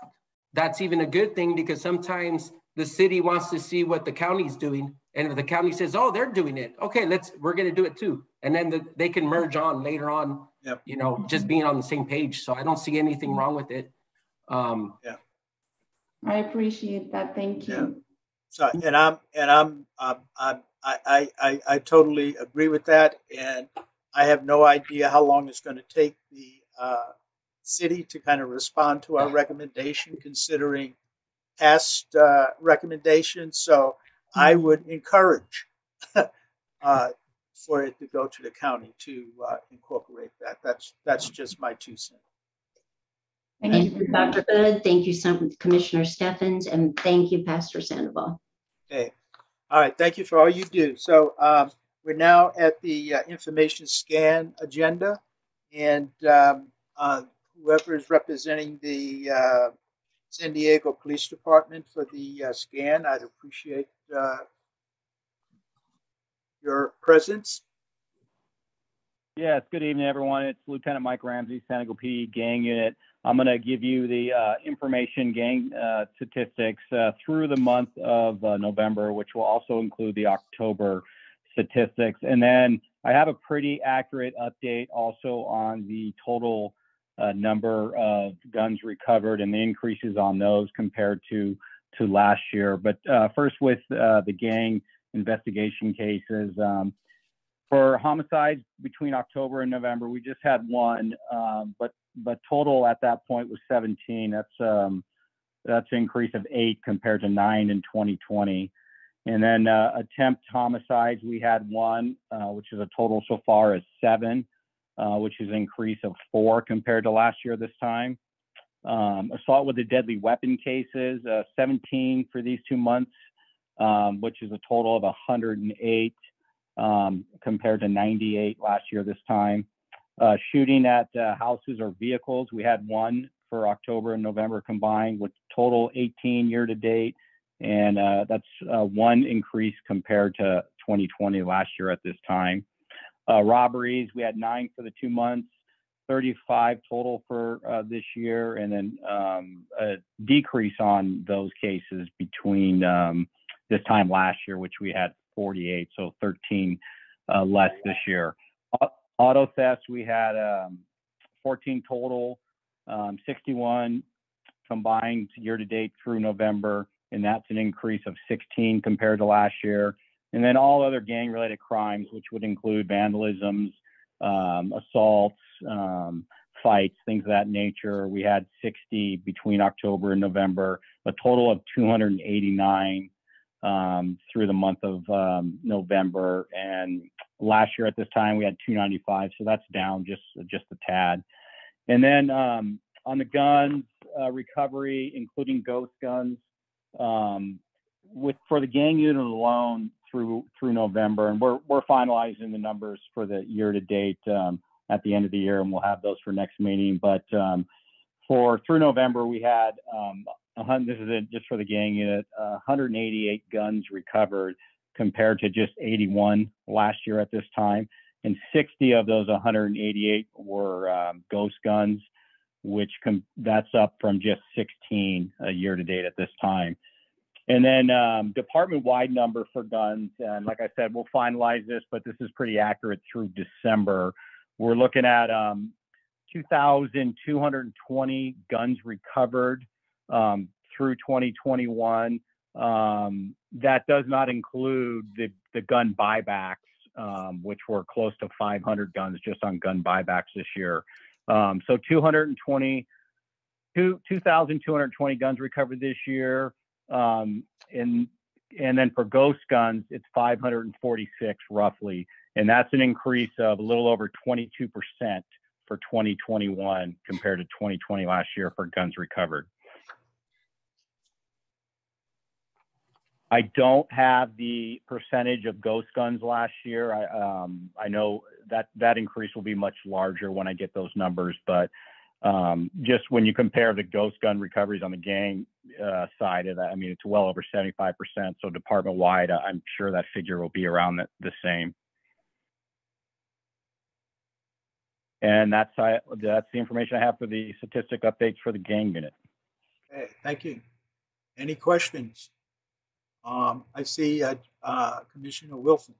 that's even a good thing because sometimes the city wants to see what the county's doing. And if the county says, oh, they're doing it, okay, let's, we're gonna do it too. And then the, they can merge on later on, Yep. you know, just being on the same page. So I don't see anything wrong with it. Um, I appreciate that. Thank you. So, and I'm, and I'm, um, I'm, I, I, I, I totally agree with that. And I have no idea how long it's going to take the, uh, city to kind of respond to our recommendation considering past, uh, recommendations. So I would encourage, uh, for it to go to the county to, uh, incorporate that. That's, that's just my two cents. Thank you, Dr. Hood. Thank you, some- Commissioner Steffens, and thank you, Pastor Sandoval. Okay. All right. Thank you for all you do. So um, we're now at the uh, information scan agenda, and um, uh, whoever is representing the uh, San Diego Police Department for the uh, scan, I'd appreciate uh, your presence. Yes, good evening, everyone. It's Lieutenant Mike Ramsey, San Diego PD Gang Unit. I'm going to give you the uh, information gang uh, statistics uh, through the month of uh, November, which will also include the October statistics. And then I have a pretty accurate update also on the total number of guns recovered and the increases on those compared to to last year. But uh, first, with uh, the gang investigation cases. Um, for homicides between October and November, we just had one, um, but but total at that point was 17. That's um, that's an increase of eight compared to nine in 2020. And then uh, attempt homicides, we had one, uh, which is a total so far is seven, uh, which is an increase of four compared to last year this time. Um, assault with a deadly weapon cases, uh, 17 for these two months, um, which is a total of 108 um, compared to 98 last year this time. Uh, shooting at uh, houses or vehicles, we had one for October and November combined, with total 18 year to date, and uh, that's uh, one increase compared to 2020 last year at this time. Uh, robberies, we had nine for the two months, 35 total for uh, this year, and then um, a decrease on those cases between um, this time last year, which we had 48, so 13 uh, less this year. Auto thefts, we had um, 14 total, um, 61 combined year to date through November, and that's an increase of 16 compared to last year. And then all other gang related crimes, which would include vandalisms, um, assaults, um, fights, things of that nature. We had 60 between October and November, a total of 289 um, through the month of um, November. And last year at this time we had 295, so that's down just just a tad. And then um, on the guns uh, recovery, including ghost guns, um, with for the gang unit alone through through November, and we're we're finalizing the numbers for the year to date um, at the end of the year, and we'll have those for next meeting. But um, for through November, we had um, this is just for the gang unit, uh, 188 guns recovered compared to just 81 last year at this time, and 60 of those 188 were ghost guns, which that's up from just 16 a year to date at this time. And then um, department-wide number for guns, and like I said, we'll finalize this, but this is pretty accurate through December. We're looking at um, 2,220 guns recovered um, through 2021. Um, that does not include the, the gun buybacks, um, which were close to 500 guns just on gun buybacks this year. Um, so 220, two, 2,220 guns recovered this year. Um, and, and then for ghost guns, it's 546 roughly. And that's an increase of a little over 22% for 2021 compared to 2020 last year for guns recovered. I don't have the percentage of ghost guns last year. I, um, I know that that increase will be much larger when I get those numbers, but um, just when you compare the ghost gun recoveries on the gang uh, side of that, I mean, it's well over 75%. So department wide, I'm sure that figure will be around the, the same. And that's I, that's the information I have for the statistic updates for the gang unit. Okay, thank you. Any questions? Um, I see uh, uh, Commissioner Wilson.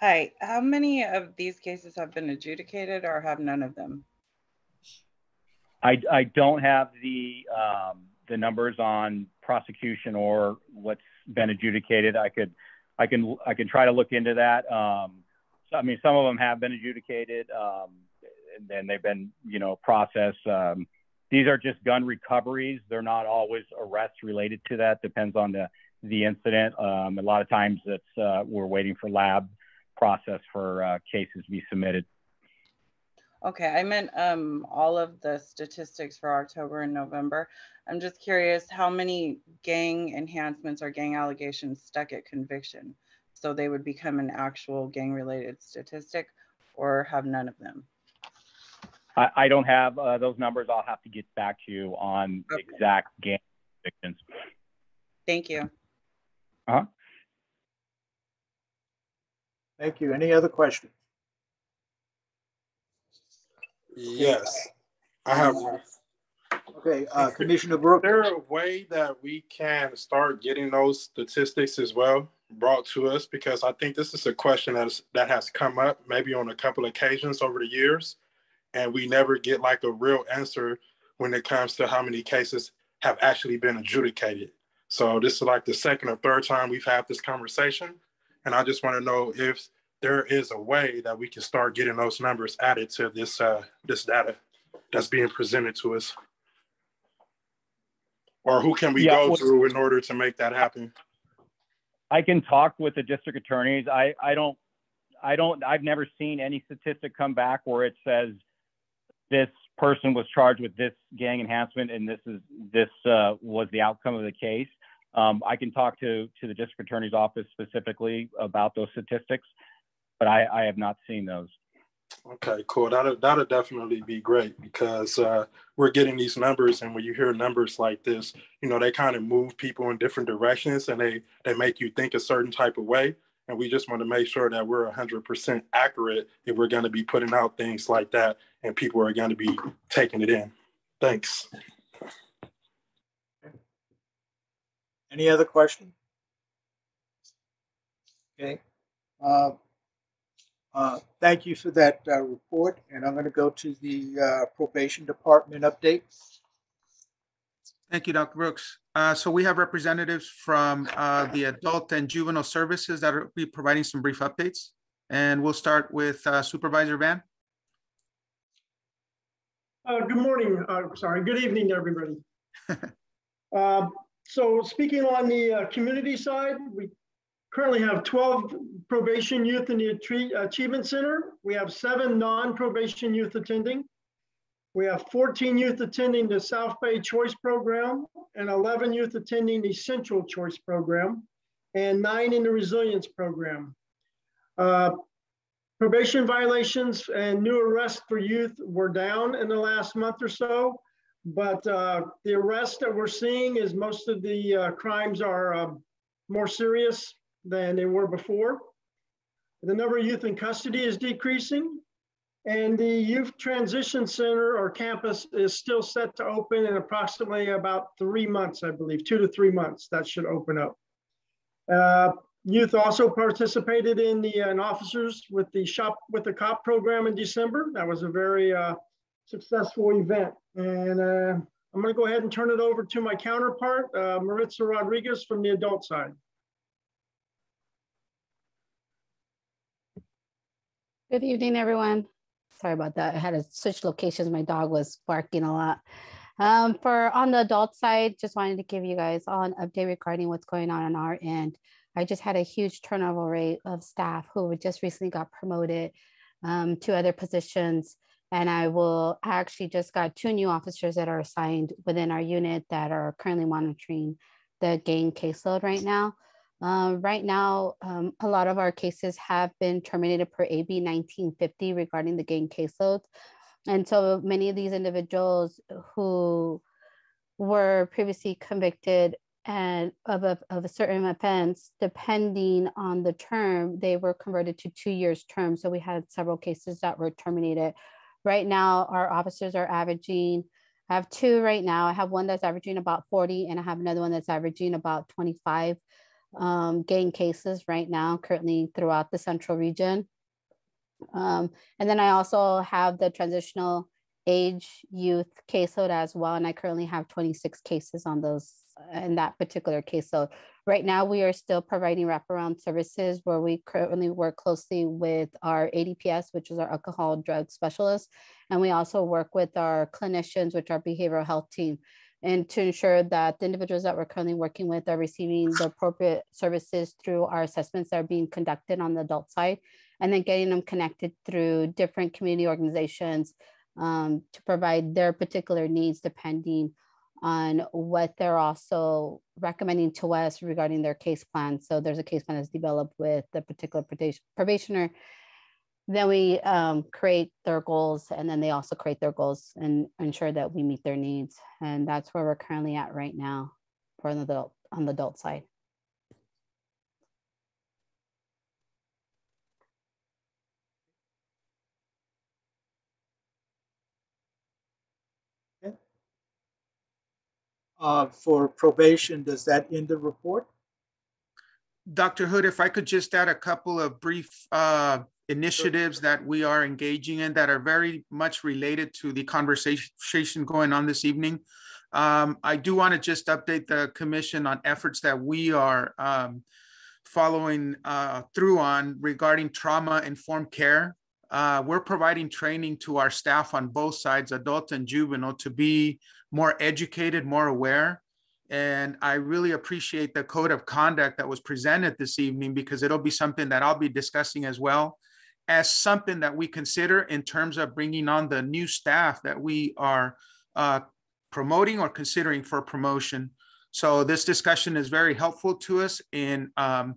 Hi, how many of these cases have been adjudicated or have none of them? I, I don't have the um, the numbers on prosecution or what's been adjudicated. I could I can I can try to look into that. Um, so, I mean, some of them have been adjudicated, um, and then they've been you know processed. Um, these are just gun recoveries. They're not always arrests related to that. Depends on the the incident. Um, a lot of times it's uh, we're waiting for lab process for uh, cases to be submitted. Okay, I meant um, all of the statistics for October and November. I'm just curious how many gang enhancements or gang allegations stuck at conviction? So they would become an actual gang related statistic or have none of them? I, I don't have uh, those numbers. I'll have to get back to you on okay. exact gang convictions. Thank you. Uh-huh. Thank you. Any other questions? Yes, I have one. Okay, uh, Commissioner Brooks. Is there a way that we can start getting those statistics as well brought to us? Because I think this is a question that, is, that has come up maybe on a couple occasions over the years, and we never get like a real answer when it comes to how many cases have actually been adjudicated. So this is like the second or third time we've had this conversation, and I just want to know if there is a way that we can start getting those numbers added to this uh, this data that's being presented to us? Or who can we yeah, go well, through in order to make that happen? I can talk with the district attorneys. I, I don't I don't I've never seen any statistic come back where it says this person was charged with this gang enhancement and this is this uh, was the outcome of the case. Um, I can talk to to the district attorney's office specifically about those statistics but I, I have not seen those. Okay, cool. That'll that'll definitely be great because uh, we're getting these numbers, and when you hear numbers like this, you know they kind of move people in different directions, and they they make you think a certain type of way. And we just want to make sure that we're 100% accurate if we're going to be putting out things like that, and people are going to be taking it in. Thanks. Any other questions? Okay. Uh, uh, thank you for that uh, report, and I'm going to go to the uh, probation department update. Thank you, Dr. Brooks. Uh, so we have representatives from uh, the adult and juvenile services that will be providing some brief updates. And we'll start with Supervisor Van. good morning, sorry, good evening, everybody. Um, so speaking on the community side, we currently have 12 probation youth in the Achievement Center. We have seven non-probation youth attending. We have 14 youth attending the South Bay Choice Program and 11 youth attending the Central Choice Program and nine in the Resilience Program. Uh, probation violations and new arrests for youth were down in the last month or so, but uh, the arrests that we're seeing is most of the uh, crimes are uh, more serious than they were before. The number of youth in custody is decreasing, and the Youth Transition Center or campus is still set to open in approximately about three months, I believe, two to three months, that should open up. Uh, youth also participated in the uh, officers with the shop with the cop program in December. That was a very uh, successful event. And uh, I'm gonna go ahead and turn it over to my counterpart, uh, Maritza Rodriguez from the adult side. Good evening, everyone. Sorry about that. I had to switch locations. My dog was barking a lot. Um, for on the adult side, just wanted to give you guys all an update regarding what's going on on our end. I just had a huge turnover rate of staff who just recently got promoted um, to other positions. And I will I actually just got two new officers that are assigned within our unit that are currently monitoring the gang caseload right now. Uh, right now, um, a lot of our cases have been terminated per AB 1950 regarding the gang caseload. And so many of these individuals who were previously convicted and of a, of a certain offense, depending on the term, they were converted to two years term. So we had several cases that were terminated. Right now, our officers are averaging I have two right now. I have one that's averaging about 40 and I have another one that's averaging about 25 um, gang cases right now, currently throughout the central region. Um, and then I also have the transitional age youth caseload as well. And I currently have 26 cases on those in that particular case. So right now we are still providing wraparound services where we currently work closely with our ADPS, which is our alcohol drug specialist. And we also work with our clinicians, which are behavioral health team and to ensure that the individuals that we're currently working with are receiving the appropriate services through our assessments that are being conducted on the adult side, and then getting them connected through different community organizations um, to provide their particular needs depending on what they're also recommending to us regarding their case plan. So there's a case plan that's developed with the particular probationer. Then we um, create their goals and then they also create their goals and ensure that we meet their needs. And that's where we're currently at right now for the adult, on the adult side. uh, for probation, does that end the report? Dr. Hood, if I could just add a couple of brief uh, initiatives that we are engaging in that are very much related to the conversation going on this evening. Um, I do want to just update the commission on efforts that we are um, following uh, through on regarding trauma informed care. Uh, we're providing training to our staff on both sides, adult and juvenile, to be more educated, more aware. And I really appreciate the code of conduct that was presented this evening because it'll be something that I'll be discussing as well as something that we consider in terms of bringing on the new staff that we are uh, promoting or considering for promotion. So this discussion is very helpful to us in um,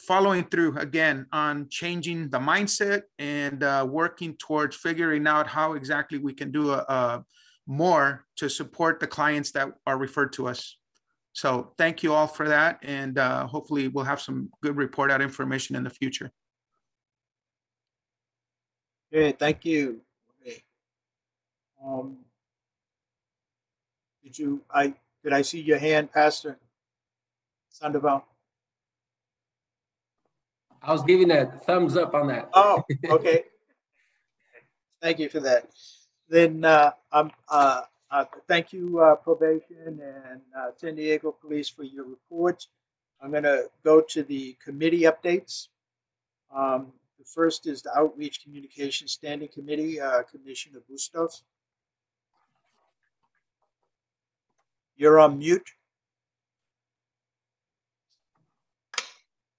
following through again on changing the mindset and uh, working towards figuring out how exactly we can do a, a more to support the clients that are referred to us. So thank you all for that. And uh, hopefully we'll have some good report out information in the future. Okay, thank you. Okay. Um, did you, I, did I see your hand, Pastor Sandoval? I was giving a thumbs up on that. Oh, okay. thank you for that. Then uh, um, uh, uh, thank you, uh, probation and uh, San Diego Police for your reports. I'm going to go to the committee updates. Um, the first is the Outreach Communication Standing Committee, uh, Commissioner Bustos. You're on mute.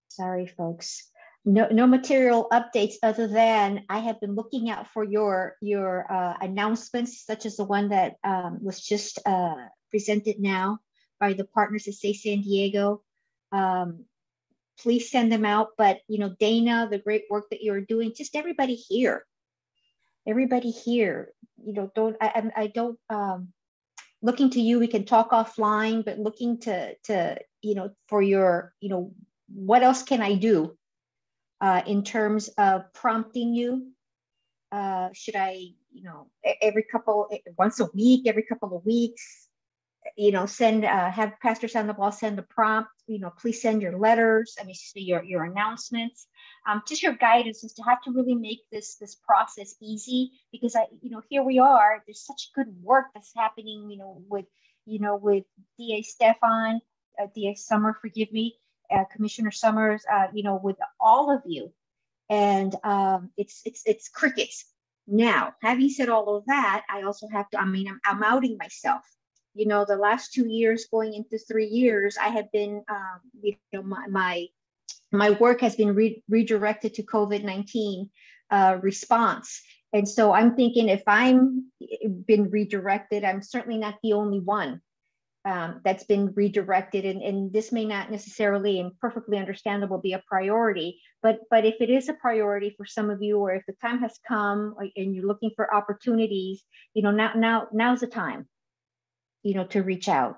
Sorry, folks no, no material updates other than I have been looking out for your your uh, announcements, such as the one that um, was just uh, presented now by the partners at Say San Diego. Um, please send them out. But you know, Dana, the great work that you're doing, just everybody here, everybody here. You know, don't I? I don't. Um, looking to you, we can talk offline, but looking to to you know for your you know what else can I do uh, in terms of prompting you? Uh, should I, you know, every couple, once a week, every couple of weeks, you know, send, uh, have Pastor Sandoval send the prompt, you know, please send your letters, I mean, your, your announcements, um, just your guidance is to have to really make this, this process easy because I, you know, here we are, there's such good work that's happening, you know, with, you know, with DA Stephan, uh, DA Summer, forgive me, uh, Commissioner Summers, uh, you know, with all of you. And um, it's it's it's crickets. Now, having said all of that, I also have to. I mean, I'm, I'm outing myself. You know, the last two years, going into three years, I have been, um, you know, my my my work has been re- redirected to COVID nineteen uh, response. And so I'm thinking if I'm been redirected, I'm certainly not the only one um, that's been redirected and, and this may not necessarily and perfectly understandable be a priority but but if it is a priority for some of you or if the time has come and you're looking for opportunities you know now now now's the time you know to reach out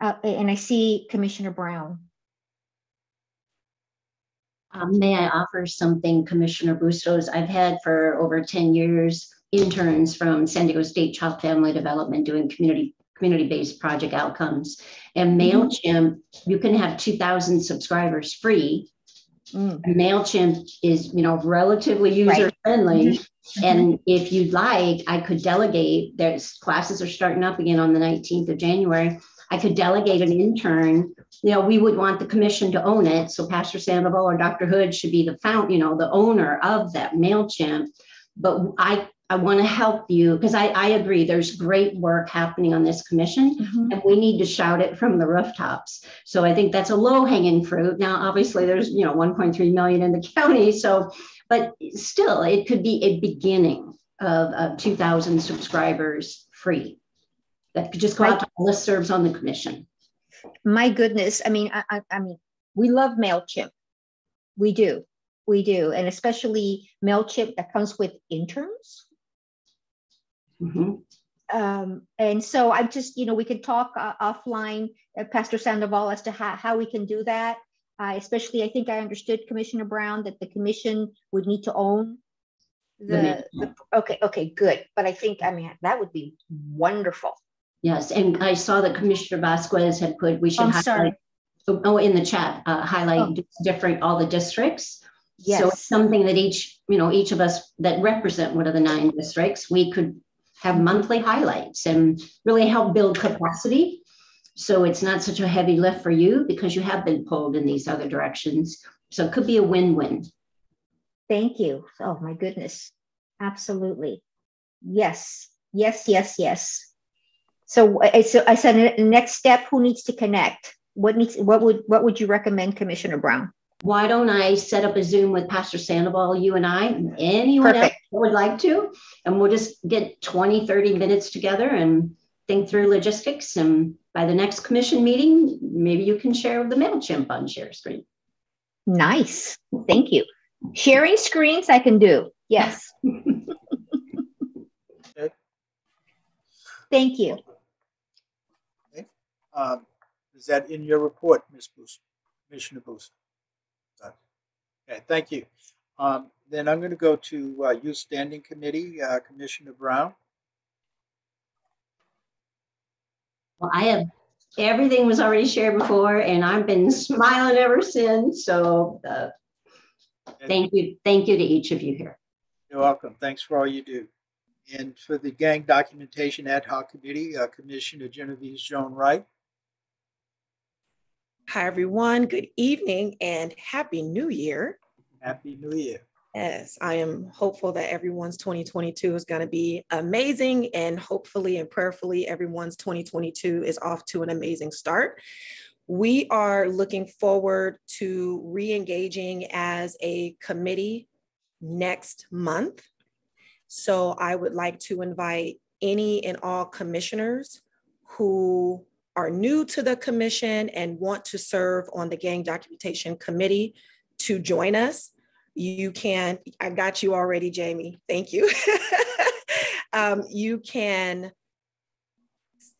uh, and i see commissioner brown um, may I offer something, Commissioner Bustos? I've had for over 10 years interns from San Diego State Child Family Development doing community community-based project outcomes. And MailChimp, you can have 2,000 subscribers free. Mm. MailChimp is, you know, relatively user friendly. Mhm. And if you'd like, I could delegate, there's classes are starting up again on the 19th of January. I could delegate an intern. You know, we would want the commission to own it. So Pastor Sandoval or Dr. Hood should be the found, you know, the owner of that MailChimp. But I, I want to help you because I, I agree there's great work happening on this commission mm-hmm. and we need to shout it from the rooftops. So I think that's a low hanging fruit. Now, obviously there's, you know, 1.3 million in the county. So, but still it could be a beginning of, of 2000 subscribers free that could just go out to listservs on the commission. My goodness. I mean, I, I, I mean, we love MailChimp. We do. We do. And especially MailChimp that comes with interns. Um, and so I'm just, you know, we could talk uh, offline, uh, Pastor Sandoval, as to how, how we can do that. Uh, especially, I think I understood Commissioner Brown that the commission would need to own the, the okay, okay, good. But I think, I mean, that would be wonderful. Yes, and I saw that Commissioner Vasquez had put, we should I'm highlight. sorry. Oh, oh, in the chat, uh, highlight Oh. different, all the districts. So Yes. it's something that each, you know, each of us that represent one of the nine districts, we could have monthly highlights and really help build capacity. So it's not such a heavy lift for you because you have been pulled in these other directions. So it could be a win-win. Thank you. Oh my goodness. Absolutely. Yes. Yes, yes, yes. So I so I said uh, next step, who needs to connect? What needs what would what would you recommend, Commissioner Brown? Why don't I set up a Zoom with Pastor Sandoval, you and I, and anyone else Perfect. that would like to? And we'll just get 20, 30 minutes together and think through logistics. And by the next commission meeting, maybe you can share the MailChimp on share screen. Nice. Thank you. Sharing screens I can do. Yes. Thank you. Um, Is that in your report, Ms. Booth, Commissioner Booth? Okay, thank you. Um, Then I'm going to go to uh, Youth Standing Committee, uh, Commissioner Brown. Well, I have, everything was already shared before and I've been smiling ever since. So uh, thank you, thank you to each of you here. You're welcome. Thanks for all you do. And for the Gang Documentation Ad Hoc Committee, uh, Commissioner Genevieve Joan Wright. Hi, everyone. Good evening and Happy New Year. Happy New Year. Yes, I am hopeful that everyone's 2022 is going to be amazing, and hopefully and prayerfully, everyone's 2022 is off to an amazing start. We are looking forward to re engaging as a committee next month. So I would like to invite any and all commissioners who are new to the commission and want to serve on the gang documentation committee to join us. You can, I got you already, Jamie. Thank you. um, you can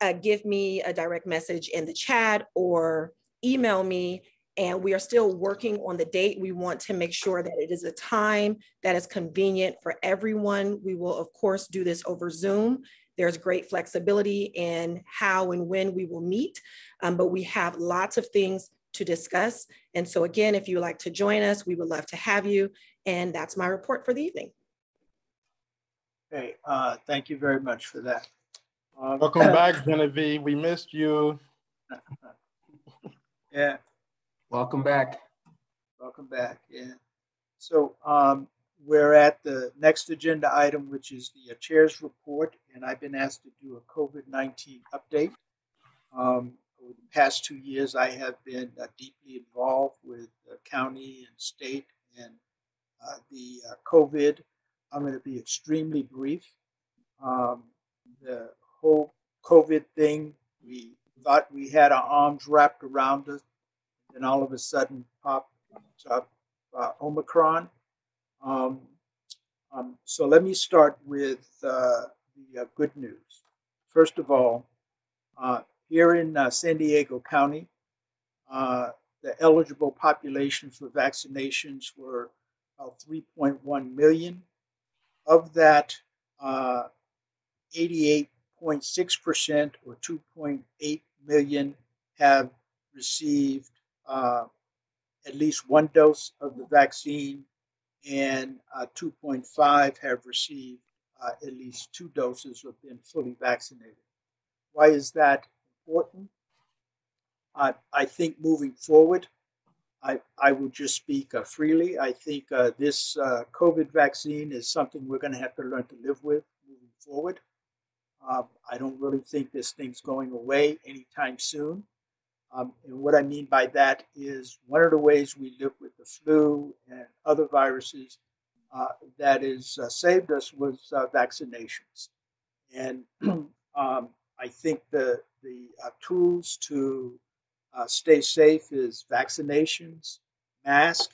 uh, give me a direct message in the chat or email me. And we are still working on the date. We want to make sure that it is a time that is convenient for everyone. We will, of course, do this over Zoom. There's great flexibility in how and when we will meet, um, but we have lots of things to discuss. And so, again, if you'd like to join us, we would love to have you. And that's my report for the evening. Okay, uh, thank you very much for that. Um, Welcome back, Genevieve. We missed you. Yeah, Welcome back. welcome back. Yeah. So um, we're at the next agenda item, which is the chair's report, and I've been asked to do a COVID-19 update. Um, over the past two years, I have been uh, deeply involved with the county and state and uh, the uh, COVID. I'm going to be extremely brief. Um, the whole COVID thing, we thought we had our arms wrapped around us, and all of a sudden popped up uh, Omicron. Um, um, so let me start with uh, the uh, good news. First of all, uh, here in uh, San Diego County, uh, the eligible population for vaccinations were about 3.1 million. Of that, uh, 88.6% or 2.8 million have received uh, at least one dose of the vaccine, and uh, 2.5 have received uh, at least two doses of been fully vaccinated. Why is that important? I, I think moving forward, I, I will just speak uh, freely. I think uh, this uh, COVID vaccine is something we're going to have to learn to live with moving forward. Um, I don't really think this thing's going away anytime soon. Um, and what I mean by that is one of the ways we live with the flu and other viruses uh, that has uh, saved us was uh, vaccinations. And um, I think the, the uh, tools to uh, stay safe is vaccinations, mask,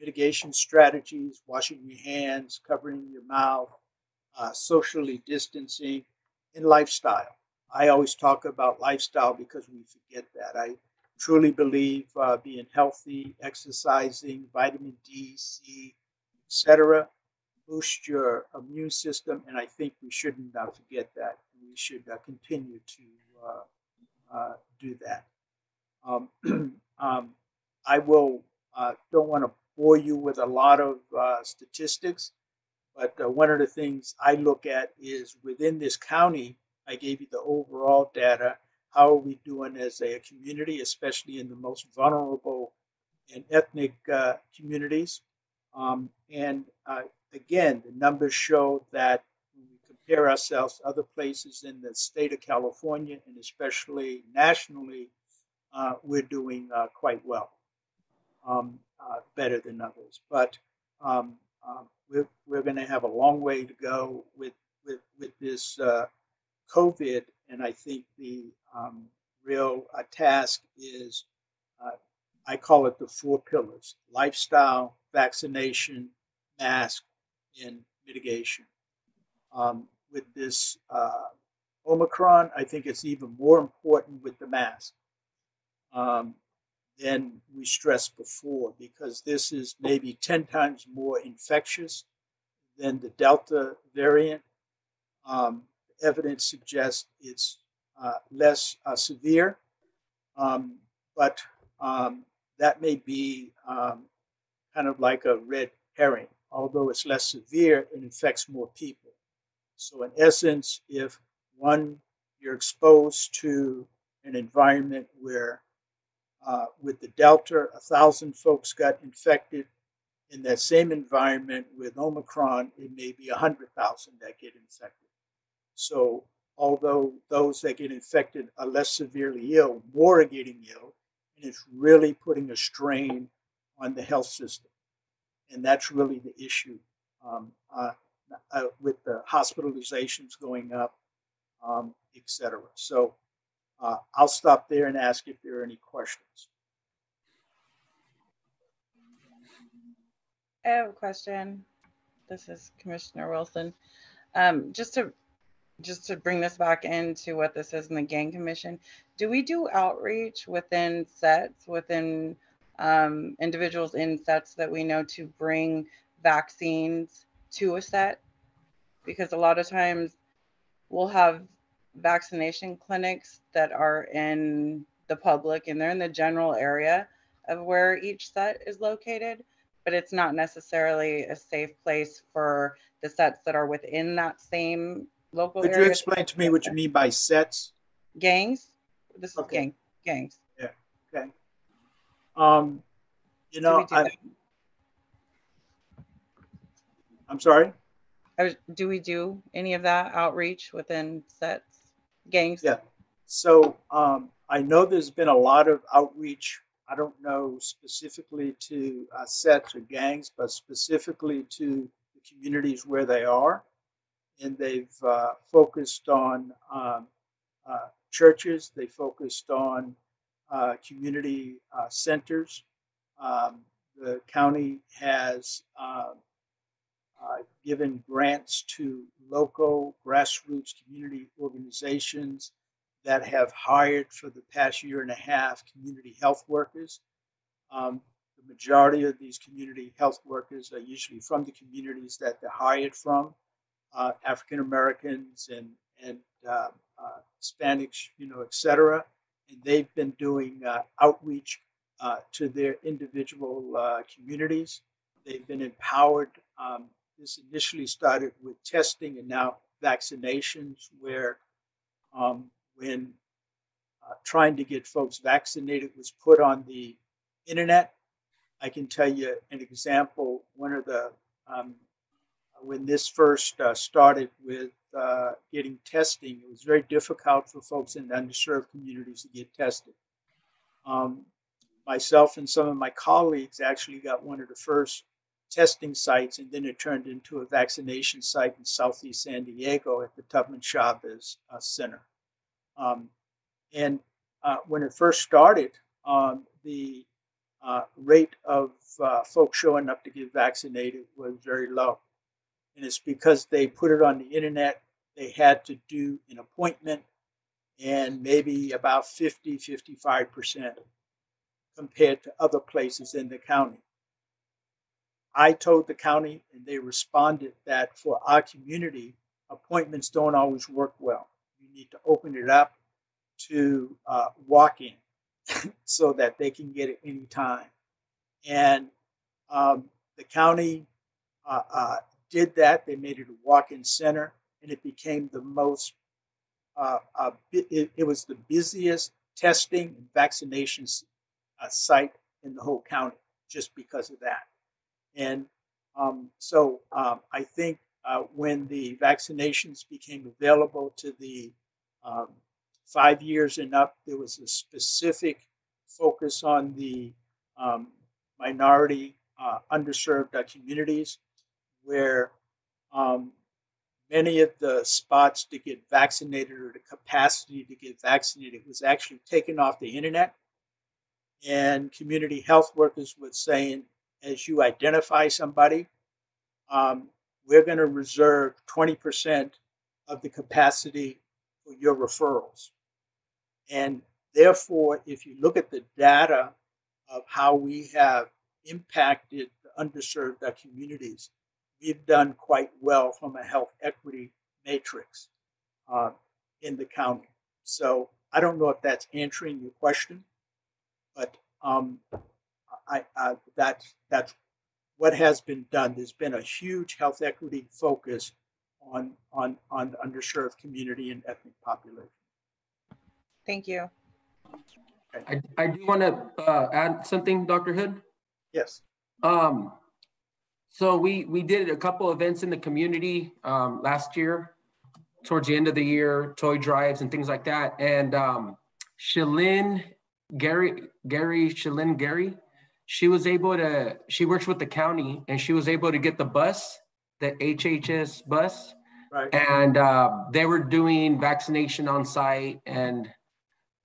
mitigation strategies, washing your hands, covering your mouth, uh, socially distancing, and lifestyle. I always talk about lifestyle because we forget that. I truly believe uh, being healthy, exercising, vitamin D, C, etc., boost your immune system, and I think we shouldn't uh, forget that. We should uh, continue to uh, uh, do that. Um, um, I will uh, don't want to bore you with a lot of statistics, but one of the things I look at is within this county I gave you the overall data. How are we doing as a community, especially in the most vulnerable and ethnic uh, communities? Um, and uh, again, the numbers show that when we compare ourselves to other places in the state of California and especially nationally, uh, we're doing uh, quite well, um, uh, better than others. But um, um we're, we're going to have a long way to go with, with, with this uh, COVID, and I think the um, real uh, task is uh, I call it the four pillars lifestyle, vaccination, mask, and mitigation. Um, with this uh, Omicron, I think it's even more important with the mask um, than we stressed before because this is maybe 10 times more infectious than the Delta variant. Um, evidence suggests it's uh, less uh, severe, um, but um, that may be um, kind of like a red herring. Although it's less severe, it infects more people. So, in essence, if one, you're exposed to an environment where uh, with the Delta, a thousand folks got infected. In that same environment with Omicron, it may be a hundred thousand that get infected. So although those that get infected are less severely ill, more are getting ill, and it's really putting a strain on the health system. And that's really the issue um, uh, uh, with the hospitalizations going up, um, et cetera. So uh, I'll stop there and ask if there are any questions. I have a question. This is Commissioner Wilson. Um, just to just to bring this back into what this is in the gang commission, do we do outreach within sets, within um, individuals in sets that we know to bring vaccines to a set? Because a lot of times we'll have vaccination clinics that are in the public and they're in the general area of where each set is located, but it's not necessarily a safe place for the sets that are within that same local Could you explain to me what you mean by sets? Gangs. This is okay. gang gangs. Yeah. Okay. Um, you know, I, I'm sorry. Was, do we do any of that outreach within sets, gangs? Yeah. So um, I know there's been a lot of outreach. I don't know specifically to uh, sets or gangs, but specifically to the communities where they are and they've uh, focused on um, uh, churches, they focused on uh, community uh, centers. Um, the county has um, uh, given grants to local grassroots community organizations that have hired for the past year and a half community health workers. Um, the majority of these community health workers are usually from the communities that they're hired from. Uh, African Americans and and uh, uh, Hispanics, you know, et cetera. And they've been doing uh, outreach uh, to their individual uh, communities. They've been empowered. Um, this initially started with testing and now vaccinations, where um, when trying to get folks vaccinated was put on the internet. I can tell you an example. One of the um, when this first uh, started with uh, getting testing, it was very difficult for folks in underserved communities to get tested. Um, myself and some of my colleagues actually got one of the first testing sites, and then it turned into a vaccination site in Southeast San Diego at the Tubman Chavez uh, Center. Um, and uh, when it first started, um, the uh, rate of uh, folks showing up to get vaccinated was very low. And it's because they put it on the internet, they had to do an appointment, and maybe about 50, 55% compared to other places in the county. I told the county, and they responded that for our community, appointments don't always work well. You need to open it up to uh, walk in so that they can get it anytime. And um, the county uh, uh, did that. They made it a walk-in center, and it became the most. Uh, uh, it, it, was the busiest testing and vaccination uh, site in the whole county, just because of that. And um, so um, I think when the vaccinations became available to the um, five years and up, there was a specific focus on the um, minority, uh, underserved uh, communities, where um, many of the spots to get vaccinated or the capacity to get vaccinated was actually taken off the internet. And community health workers were saying, as you identify somebody, um, we're going to reserve 20% of the capacity for your referrals. And therefore, if you look at the data of how we have impacted the underserved communities, we've done quite well from a health equity matrix uh, in the county. So I don't know if that's answering your question, but um, I, I, that's that's what has been done. There's been a huge health equity focus on on on the underserved community and ethnic population. Thank you. I, I do want to uh, add something, Dr. Hood. Yes. Um, so we we did a couple events in the community um, last year, towards the end of the year, toy drives and things like that. And um, Shalyn Gary Gary Shalyn Gary, she was able to. She works with the county, and she was able to get the bus, the HHS bus, right. and uh, they were doing vaccination on site and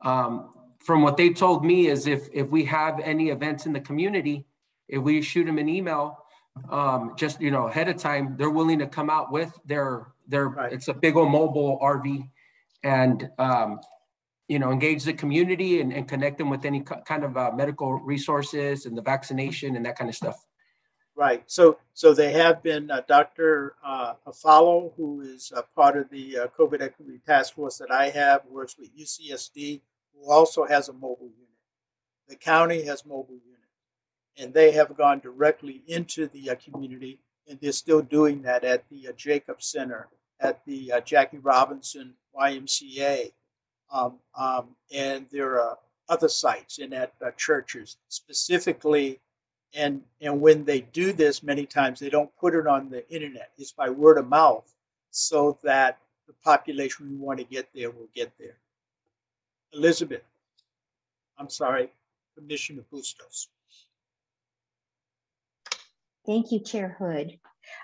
um, from what they told me is if if we have any events in the community, if we shoot them an email, um, just you know ahead of time, they're willing to come out with their their. Right. It's a big old mobile RV, and um, you know engage the community and, and connect them with any kind of uh, medical resources and the vaccination and that kind of stuff. Right. So so they have been uh, Dr. Uh, Afalo, who is a part of the uh, COVID Equity Task Force that I have, works with UCSD, who also has a mobile unit. The county has mobile units, and they have gone directly into the uh, community, and they're still doing that at the uh, Jacob Center, at the uh, Jackie Robinson YMCA, um, um, and there are other sites and at churches, specifically. And and when they do this many times they don't put it on the internet. It's by word of mouth so that the population we want to get there will get there. Elizabeth i'm sorry commissioner bustos thank you chair hood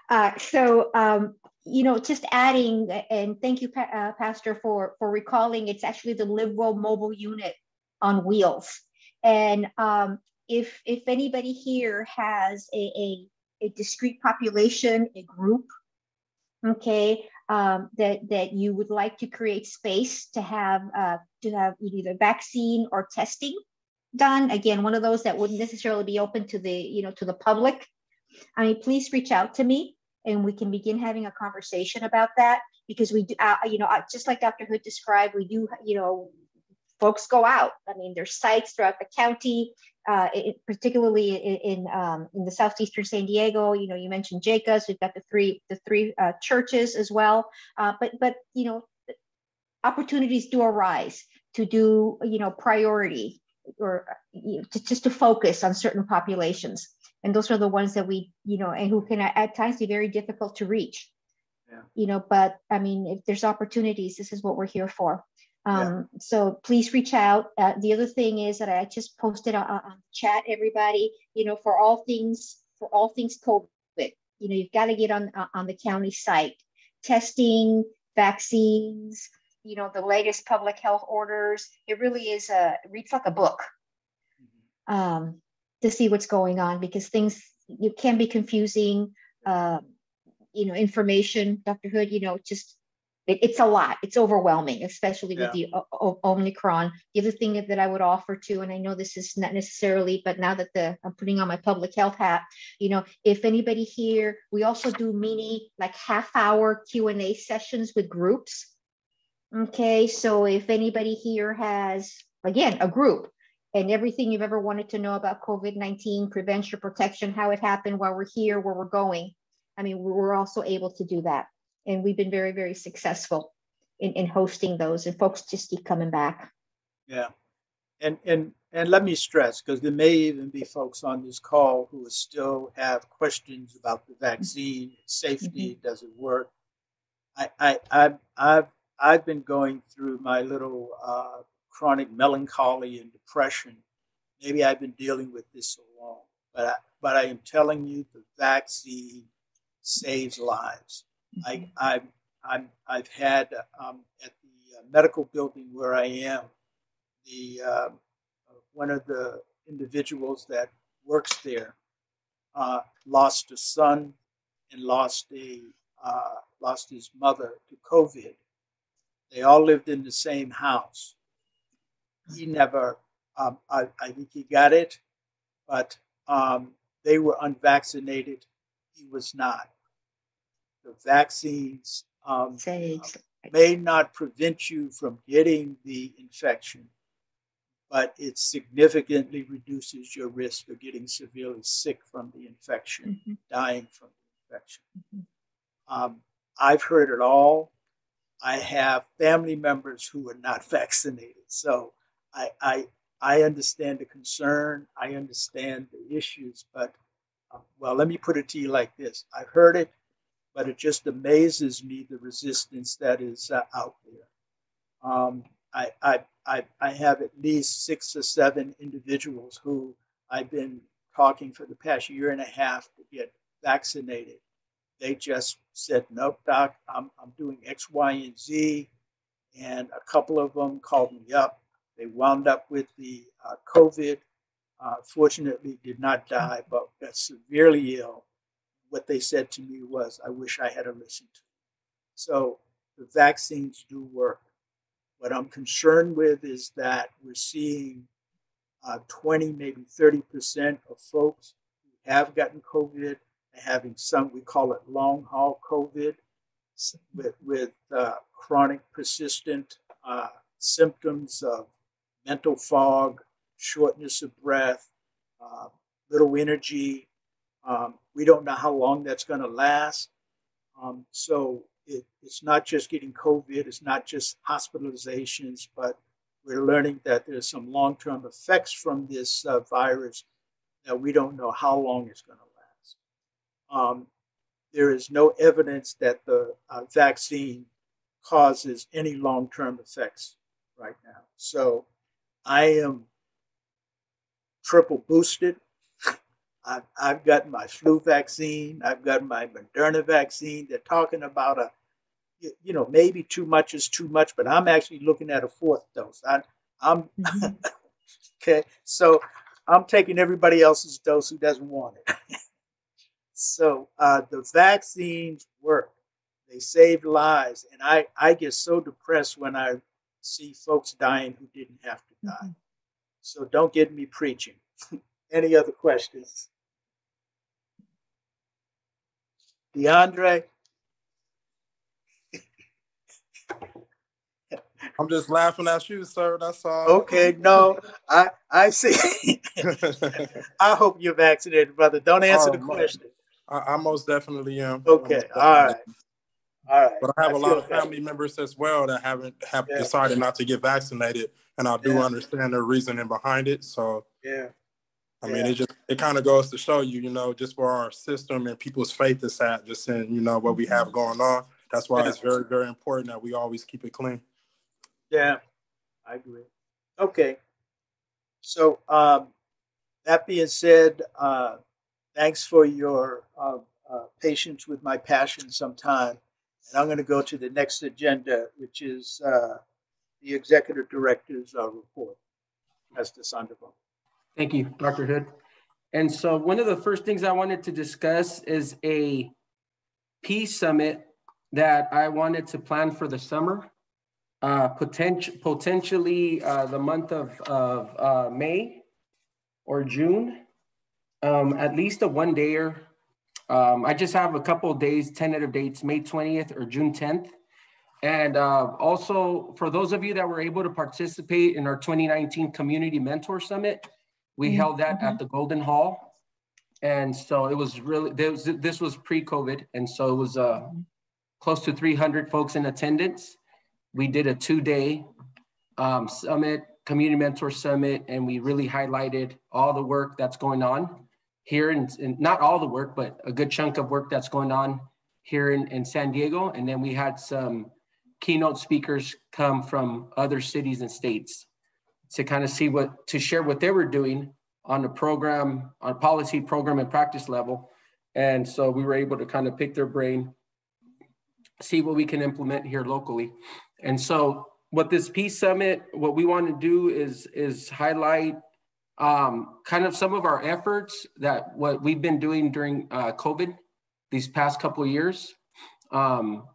uh, so um, you know just adding and thank you uh, pastor for for recalling it's actually the Live Well mobile unit on wheels and um, if if anybody here has a, a, a discrete population, a group, okay, um, that that you would like to create space to have uh, to have either vaccine or testing done. Again, one of those that wouldn't necessarily be open to the you know to the public. I mean, please reach out to me. and we can begin having a conversation about that because we do, uh, you know, just like Dr. Hood described, we do, you know, folks go out. I mean, there's sites throughout the county, uh, it, particularly in in, um, in the southeastern San Diego. You know, you mentioned Jacobs. We've got the three the three uh, churches as well. Uh, but but you know, opportunities do arise to do you know priority or you know, to, just to focus on certain populations and those are the ones that we you know and who can at times be very difficult to reach yeah. you know but i mean if there's opportunities this is what we're here for um, yeah. so please reach out uh, the other thing is that i just posted on, on chat everybody you know for all things for all things covid you know you've got to get on on the county site testing vaccines you know the latest public health orders it really is a reads like a book mm-hmm. um, to see what's going on because things you can be confusing uh, you know information dr hood you know just it, it's a lot. It's overwhelming especially with the o- o- omicron. The other thing that i would offer too and i know this is not necessarily but now that the i'm putting on my public health hat you know if anybody here we also do mini like half hour q and a sessions with groups. Okay, so if anybody here has, again, a group and everything you've ever wanted to know about COVID 19, prevention, protection, how it happened, why we're here, where we're going, I mean, we're also able to do that. And we've been very, very successful in, in hosting those, and folks just keep coming back. Yeah. And, and, and let me stress, because there may even be folks on this call who still have questions about the vaccine, safety, mm-hmm. does it work? I, I, I've, I've I've been going through my little uh, chronic melancholy and depression. Maybe I've been dealing with this so long, but I, but I am telling you, the vaccine saves lives. Mm-hmm. I, I, I'm, I've had um, at the uh, medical building where I am, the uh, one of the individuals that works there uh, lost a son and lost a uh, lost his mother to COVID they all lived in the same house. He never, um, I, I, think he got it, but um, they were unvaccinated. He was not. The vaccines um, may not prevent you from getting the infection, but it significantly reduces your risk of getting severely sick from the infection, mm-hmm. dying from the infection. Mm-hmm. Um, I've heard it all. I have family members who are not vaccinated. So I, I, I understand the concern. I understand the issues. But, uh, well, let me put it to you like this I've heard it, but it just amazes me the resistance that is uh, out there. Um, I, I, I, I have at least six or seven individuals who I've been talking for the past year and a half to get vaccinated. They just said, nope, doc, I'm, I'm doing X, Y, and Z. And a couple of them called me up. They wound up with the uh, COVID. Uh, fortunately, did not die, but got severely ill. What they said to me was, I wish I had listened to. So the vaccines do work. What I'm concerned with is that we're seeing uh, 20, maybe 30% of folks who have gotten COVID having some, we call it long haul COVID, with, with uh, chronic persistent uh, symptoms of mental fog, shortness of breath, uh, little energy. Um, we don't know how long that's going to last. Um, so it, it's not just getting COVID, it's not just hospitalizations, but we're learning that there's some long term effects from this uh, virus that we don't know how long it's going to um, there is no evidence that the uh, vaccine causes any long term effects right now. So I am triple boosted. I've, I've got my flu vaccine. I've got my Moderna vaccine. They're talking about a, you know, maybe too much is too much, but I'm actually looking at a fourth dose. I, I'm mm-hmm. okay. So I'm taking everybody else's dose who doesn't want it. So uh, the vaccines work. They save lives. And I, I get so depressed when I see folks dying who didn't have to die. Mm-hmm. So don't get me preaching. Any other questions? DeAndre? I'm just laughing at you, sir. That's all. Okay, no, I I see. I hope you're vaccinated, brother. Don't answer Oh, the question. I, I most definitely am. Okay, I most all right. definitely All right. But I have a I lot feel of that. family members as well that haven't have Yeah. decided not to get vaccinated, and I do Yeah. understand the reasoning behind it. So Yeah. I mean, Yeah. it just it kind of goes to show you, you know, just where our system and people's faith is at, just in you know what we have going on. That's why it's very very important that we always keep it clean. Yeah, I agree. Okay. So um, that being said, uh, thanks for your uh, uh, patience with my passion sometime. And I'm going to go to the next agenda, which is uh, the executive director's uh, report. Mr. Sandoval. Thank you, Dr. Hood. And so one of the first things I wanted to discuss is a peace summit that I wanted to plan for the summer. Uh, potential, potentially uh, the month of, of uh, May or June. Um, at least a one dayer. Um, I just have a couple of days, tentative dates, May 20th or June 10th. And uh, also, for those of you that were able to participate in our 2019 Community Mentor Summit, we Mhm, held that at the Golden Hall. And so it was really, this, this was pre-COVID. And so it was uh, close to 300 folks in attendance. We did a two-day um, summit, Community Mentor Summit, and we really highlighted all the work that's going on here in- not all the work, but a good chunk of work that's going on here in, in San Diego. And then we had some keynote speakers come from other cities and states to kind of see what, to share what they were doing on the program, on policy, program, and practice level. And so we were able to kind of pick their brain, see what we can implement here locally. And so what this Peace Summit, what we want to do is, is highlight um, kind of some of our efforts that what we've been doing during uh, COVID these past couple years. Um,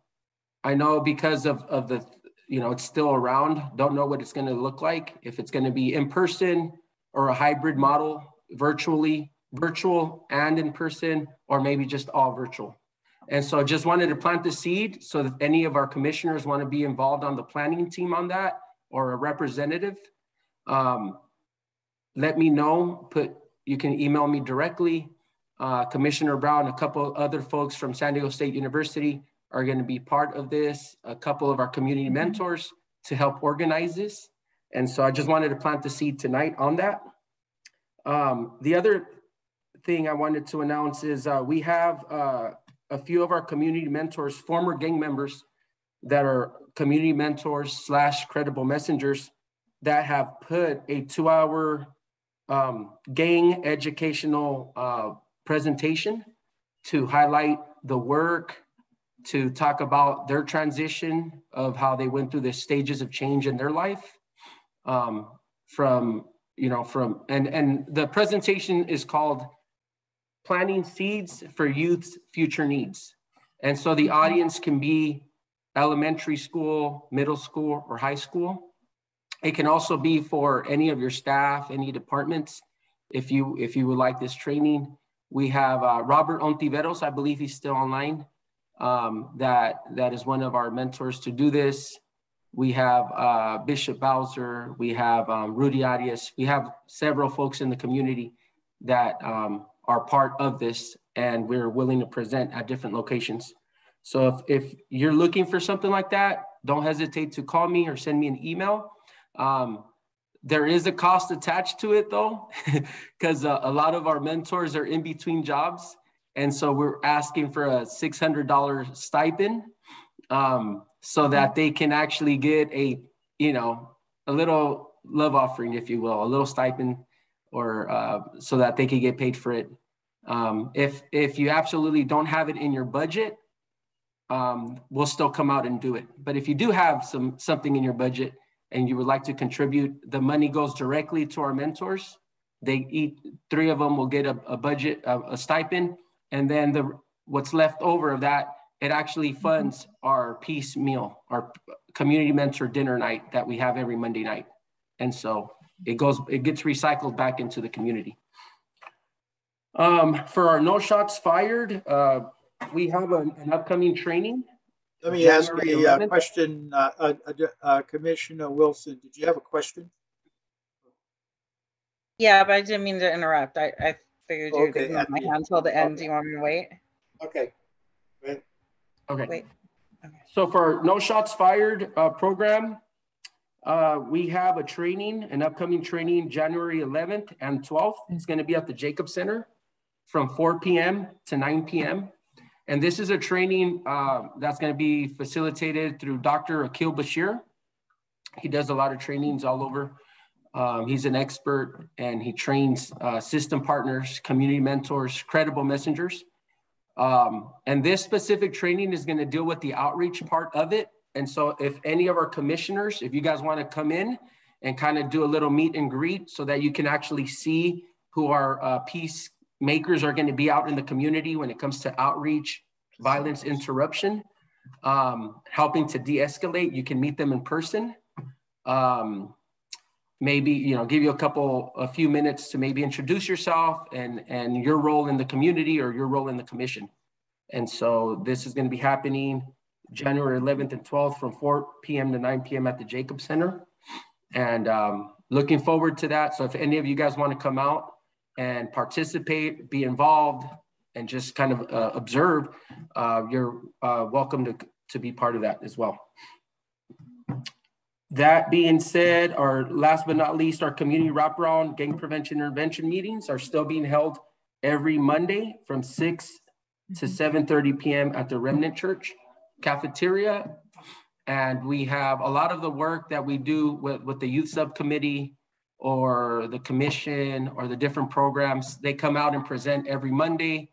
I know because of, of the, you know, it's still around, don't know what it's going to look like, if it's going to be in person or a hybrid model, virtually, virtual and in person, or maybe just all virtual. And so just wanted to plant the seed so that any of our commissioners want to be involved on the planning team on that or a representative. Um, let me know, put, you can email me directly. Uh, Commissioner Brown, a couple other folks from San Diego State University are going to be part of this, a couple of our community mentors to help organize this. And so I just wanted to plant the seed tonight on that. Um, the other thing I wanted to announce is uh, we have uh, a few of our community mentors, former gang members that are community mentors slash credible messengers that have put a two hour um, gang educational uh, presentation to highlight the work, to talk about their transition of how they went through the stages of change in their life um, from, you know, from, and, and the presentation is called Planting Seeds for Youth's Future Needs. And so the audience can be elementary school, middle school, or high school. It can also be for any of your staff, any departments. If you if you would like this training, we have uh, Robert Ontiveros. I believe he's still online. Um, that that is one of our mentors to do this. We have uh, Bishop Bowser. We have um, Rudy Arias. We have several folks in the community that um, are part of this, and we're willing to present at different locations. So if, if you're looking for something like that, don't hesitate to call me or send me an email. Um, there is a cost attached to it though, because uh, a lot of our mentors are in between jobs. And so we're asking for a $600 stipend um, so that they can actually get a, you know, a little love offering, if you will, a little stipend or uh, so that they can get paid for it. Um, if, if you absolutely don't have it in your budget, um, we'll still come out and do it. But if you do have some something in your budget and you would like to contribute, the money goes directly to our mentors. They eat three of them will get a, a budget, a, a stipend, and then the what's left over of that, it actually funds our peace meal, our community mentor dinner night that we have every Monday night. And so it goes, it gets recycled back into the community. Um, for our no shots fired, uh, we have an, an upcoming training. Let me ask January a uh, question, uh, uh, uh, Commissioner Wilson, did you have a question? Yeah, but I didn't mean to interrupt. I, I figured you Okay, didn't have my hand till the end. okay. Do you want me to wait? Okay. Wait. Okay. Wait. So for No Shots Fired uh, program, uh, we have a training, an upcoming training, January 11th and 12th. It's going to be at the Jacob Center from 4 p.m. to 9 p.m. And this is a training uh, that's going to be facilitated through Dr. Akil Bashir. He does a lot of trainings all over. Um, he's an expert and he trains uh, system partners, community mentors, credible messengers. Um, and this specific training is going to deal with the outreach part of it. And so if any of our commissioners, if you guys want to come in and kind of do a little meet and greet so that you can actually see who our uh, peacemakers are going to be out in the community when it comes to outreach, violence interruption, um, helping to de-escalate, you can meet them in person. Um, maybe you know give you a couple a few minutes to maybe introduce yourself and and your role in the community or your role in the commission. And so this is going to be happening january 11th and 12th from 4 p.m to 9 p.m at the jacob center. And um, looking forward to that. So if any of you guys want to come out and participate be involved and just kind of uh, observe uh, you're uh, welcome to to be part of that as well that being said, our last but not least, our community wraparound gang prevention intervention meetings are still being held every Monday from 6 to 7.30 p.m. at the Remnant Church cafeteria. And we have a lot of the work that we do with, with the youth subcommittee or the commission or the different programs. They come out and present every Monday.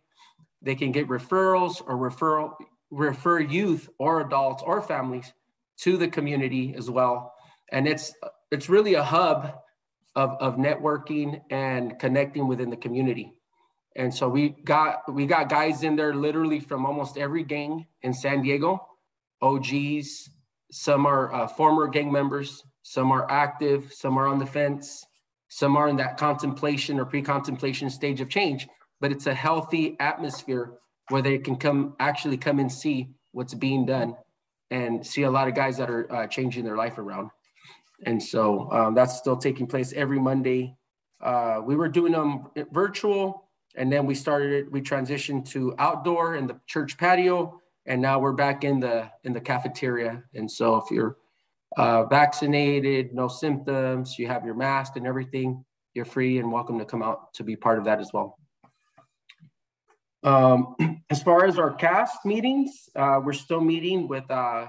They can get referrals or referral, refer youth or adults or families to the community as well. And it's it's really a hub of, of networking and connecting within the community. And so we got we got guys in there literally from almost every gang in San Diego, OGs. Some are uh, former gang members. Some are active. Some are on the fence. Some are in that contemplation or pre-contemplation stage of change. But it's a healthy atmosphere where they can come actually come and see what's being done and see a lot of guys that are uh, changing their life around. And so um, that's still taking place every Monday. Uh, we were doing them virtual, and then we started. We transitioned to outdoor in the church patio, and now we're back in the in the cafeteria. And so if you're uh, vaccinated, no symptoms, you have your mask and everything, you're free and welcome to come out to be part of that as well. Um, as far as our cast meetings, uh, we're still meeting with uh,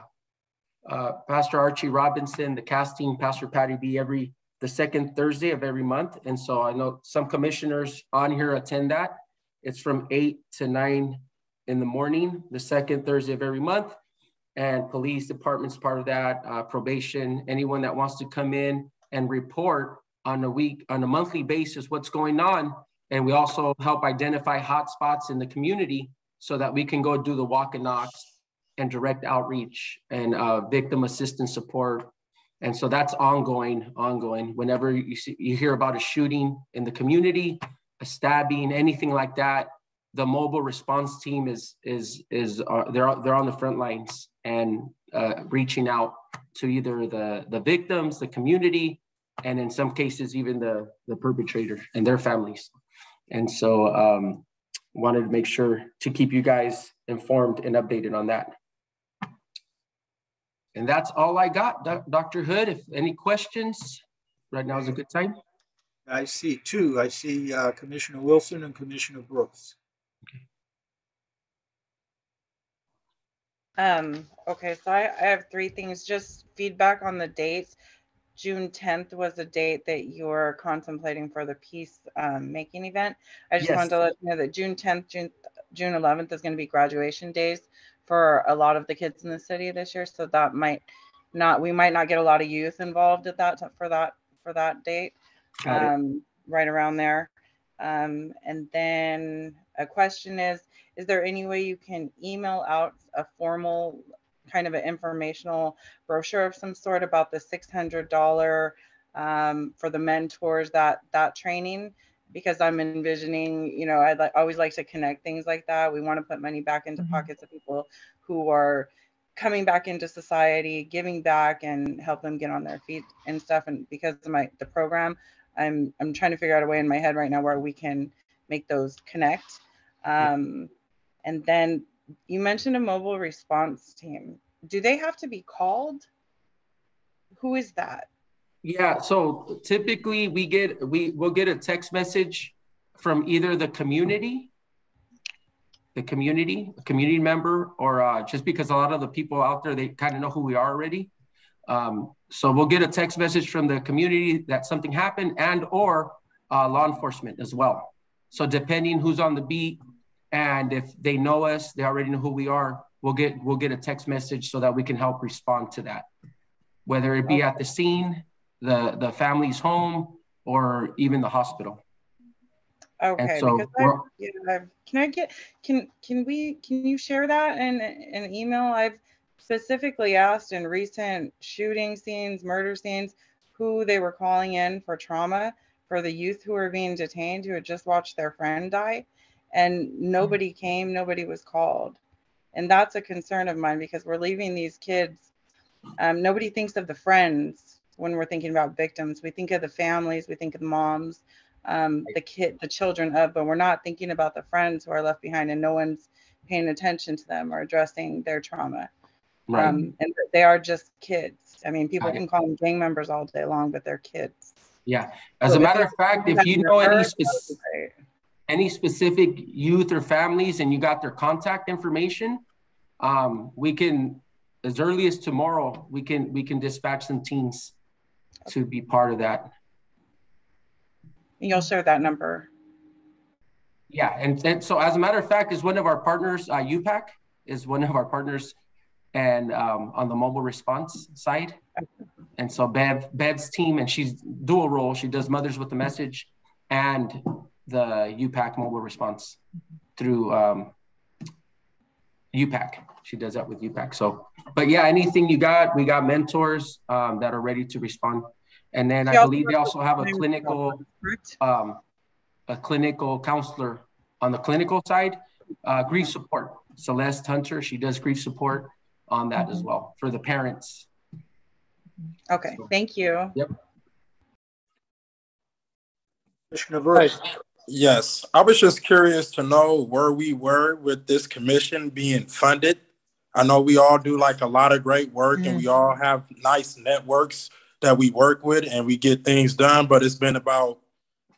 uh, Pastor Archie Robinson, the casting Pastor Patty B every the second Thursday of every month. And so I know some commissioners on here attend that. It's from eight to nine in the morning, the second Thursday of every month. And police department's part of that, uh, probation, anyone that wants to come in and report on a week, on a monthly basis, what's going on and we also help identify hotspots in the community so that we can go do the walk and knocks and direct outreach and uh, victim assistance support. And so that's ongoing, ongoing. Whenever you see, you hear about a shooting in the community, a stabbing, anything like that, the mobile response team is is is uh, they're they're on the front lines and uh, reaching out to either the the victims, the community, and in some cases even the the perpetrator and their families. And so um, wanted to make sure to keep you guys informed and updated on that. And that's all I got, Doc- Dr. Hood. If any questions, right now is a good time. I see two. I see uh, Commissioner Wilson and Commissioner Brooks. Um, okay, so I, I have three things, just feedback on the dates. June tenth was the date that you're contemplating for the peace um, making event. I just Yes. wanted to let you know that June tenth, June, June eleventh is gonna be graduation days for a lot of the kids in the city this year, so that might not, we might not get a lot of youth involved at that, for that, for that date. Um, right around there. Um, and then a question is, is there any way you can email out a formal kind of an informational brochure of some sort about the six hundred dollar um, for the mentors that that training because I'm envisioning, you know, I'd always like to connect things like that. We want to put money back into Mhm. pockets of people who are coming back into society, giving back and help them get on their feet and stuff. And because of my the program, I'm I'm trying to figure out a way in my head right now where we can make those connect. Um, and then you mentioned a mobile response team. Do they have to be called? Who is that? Yeah, so typically we get, we will get a text message from either the community, the community, a community member, or uh, just because a lot of the people out there, they kind of know who we are already. Um, so we'll get a text message from the community that something happened and or uh, law enforcement as well. So depending who's on the beat and if they know us, they already know who we are, we'll get, we'll get a text message so that we can help respond to that. Whether it be at the scene, the, the family's home, or even the hospital. Okay, so because I've, yeah, can I get can can we can you share that in an email? I've specifically asked in recent shooting scenes, murder scenes, who they were calling in for trauma for the youth who were being detained who had just watched their friend die, and nobody came, nobody was called, and that's a concern of mine because we're leaving these kids. Um, nobody thinks of the friends when we're thinking about victims. We think of the families, we think of the moms, um, the kid, the children of, but we're not thinking about the friends who are left behind, and no one's paying attention to them or addressing their trauma. Right. Um, and they are just kids. I mean, people it. can call them gang members all day long, but they're kids. Yeah. As So a matter of fact, if you know any birth, spec- that would be great. any specific youth or families and you got their contact information, um, we can, as early as tomorrow, we can we can dispatch some teams to be part of that. And you'll share that number. Yeah, and, and so as a matter of fact, is one of our partners, uh, UPAC is one of our partners, and um, on the mobile response side. And so Bev, Bev's team, and she's dual role. She does Mothers with the Message and the UPAC mobile response through um, UPAC. She does that with UPAC. So, but yeah, anything you got, we got mentors um, that are ready to respond. And then I believe they also have a I'm- clinical, um, a clinical counselor on the clinical side, uh, grief support. Celeste Hunter, she does grief support on that as well for the parents. Okay, thank you. Yep. Commissioner Brooks. Yes, I was just curious to know where we were with this commission being funded. I know we all do like a lot of great work and we mm-hmm. all have nice networks that we work with and we get things done, but it's been about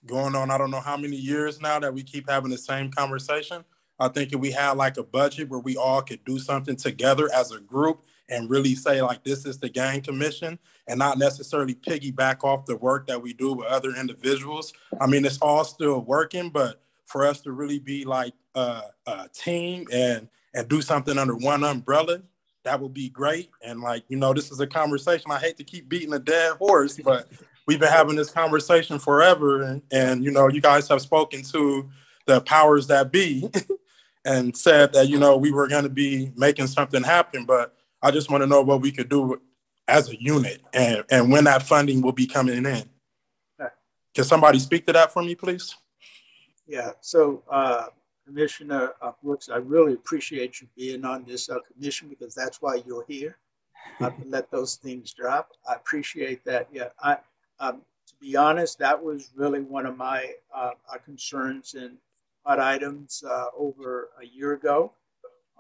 going on, I don't know how many years now that we keep having the same conversation. I think if we had like a budget where we all could do something together as a group and really say like this is the gang commission and not necessarily piggyback off the work that we do with other individuals. I mean, it's all still working, but for us to really be like a, a team and and do something under one umbrella, that would be great. And like, you know, this is a conversation. I hate to keep beating a dead horse, but we've been having this conversation forever. And, and you know, you guys have spoken to the powers that be and said that, you know, we were going to be making something happen. But I just want to know what we could do as a unit and, and when that funding will be coming in. Can somebody speak to that for me, please? Yeah, so uh, Commissioner uh, Brooks, I really appreciate you being on this uh, commission because that's why you're here. To let those things drop. I appreciate that. Yeah, I, um, to be honest, that was really one of my uh, uh, concerns and hot items uh, over a year ago.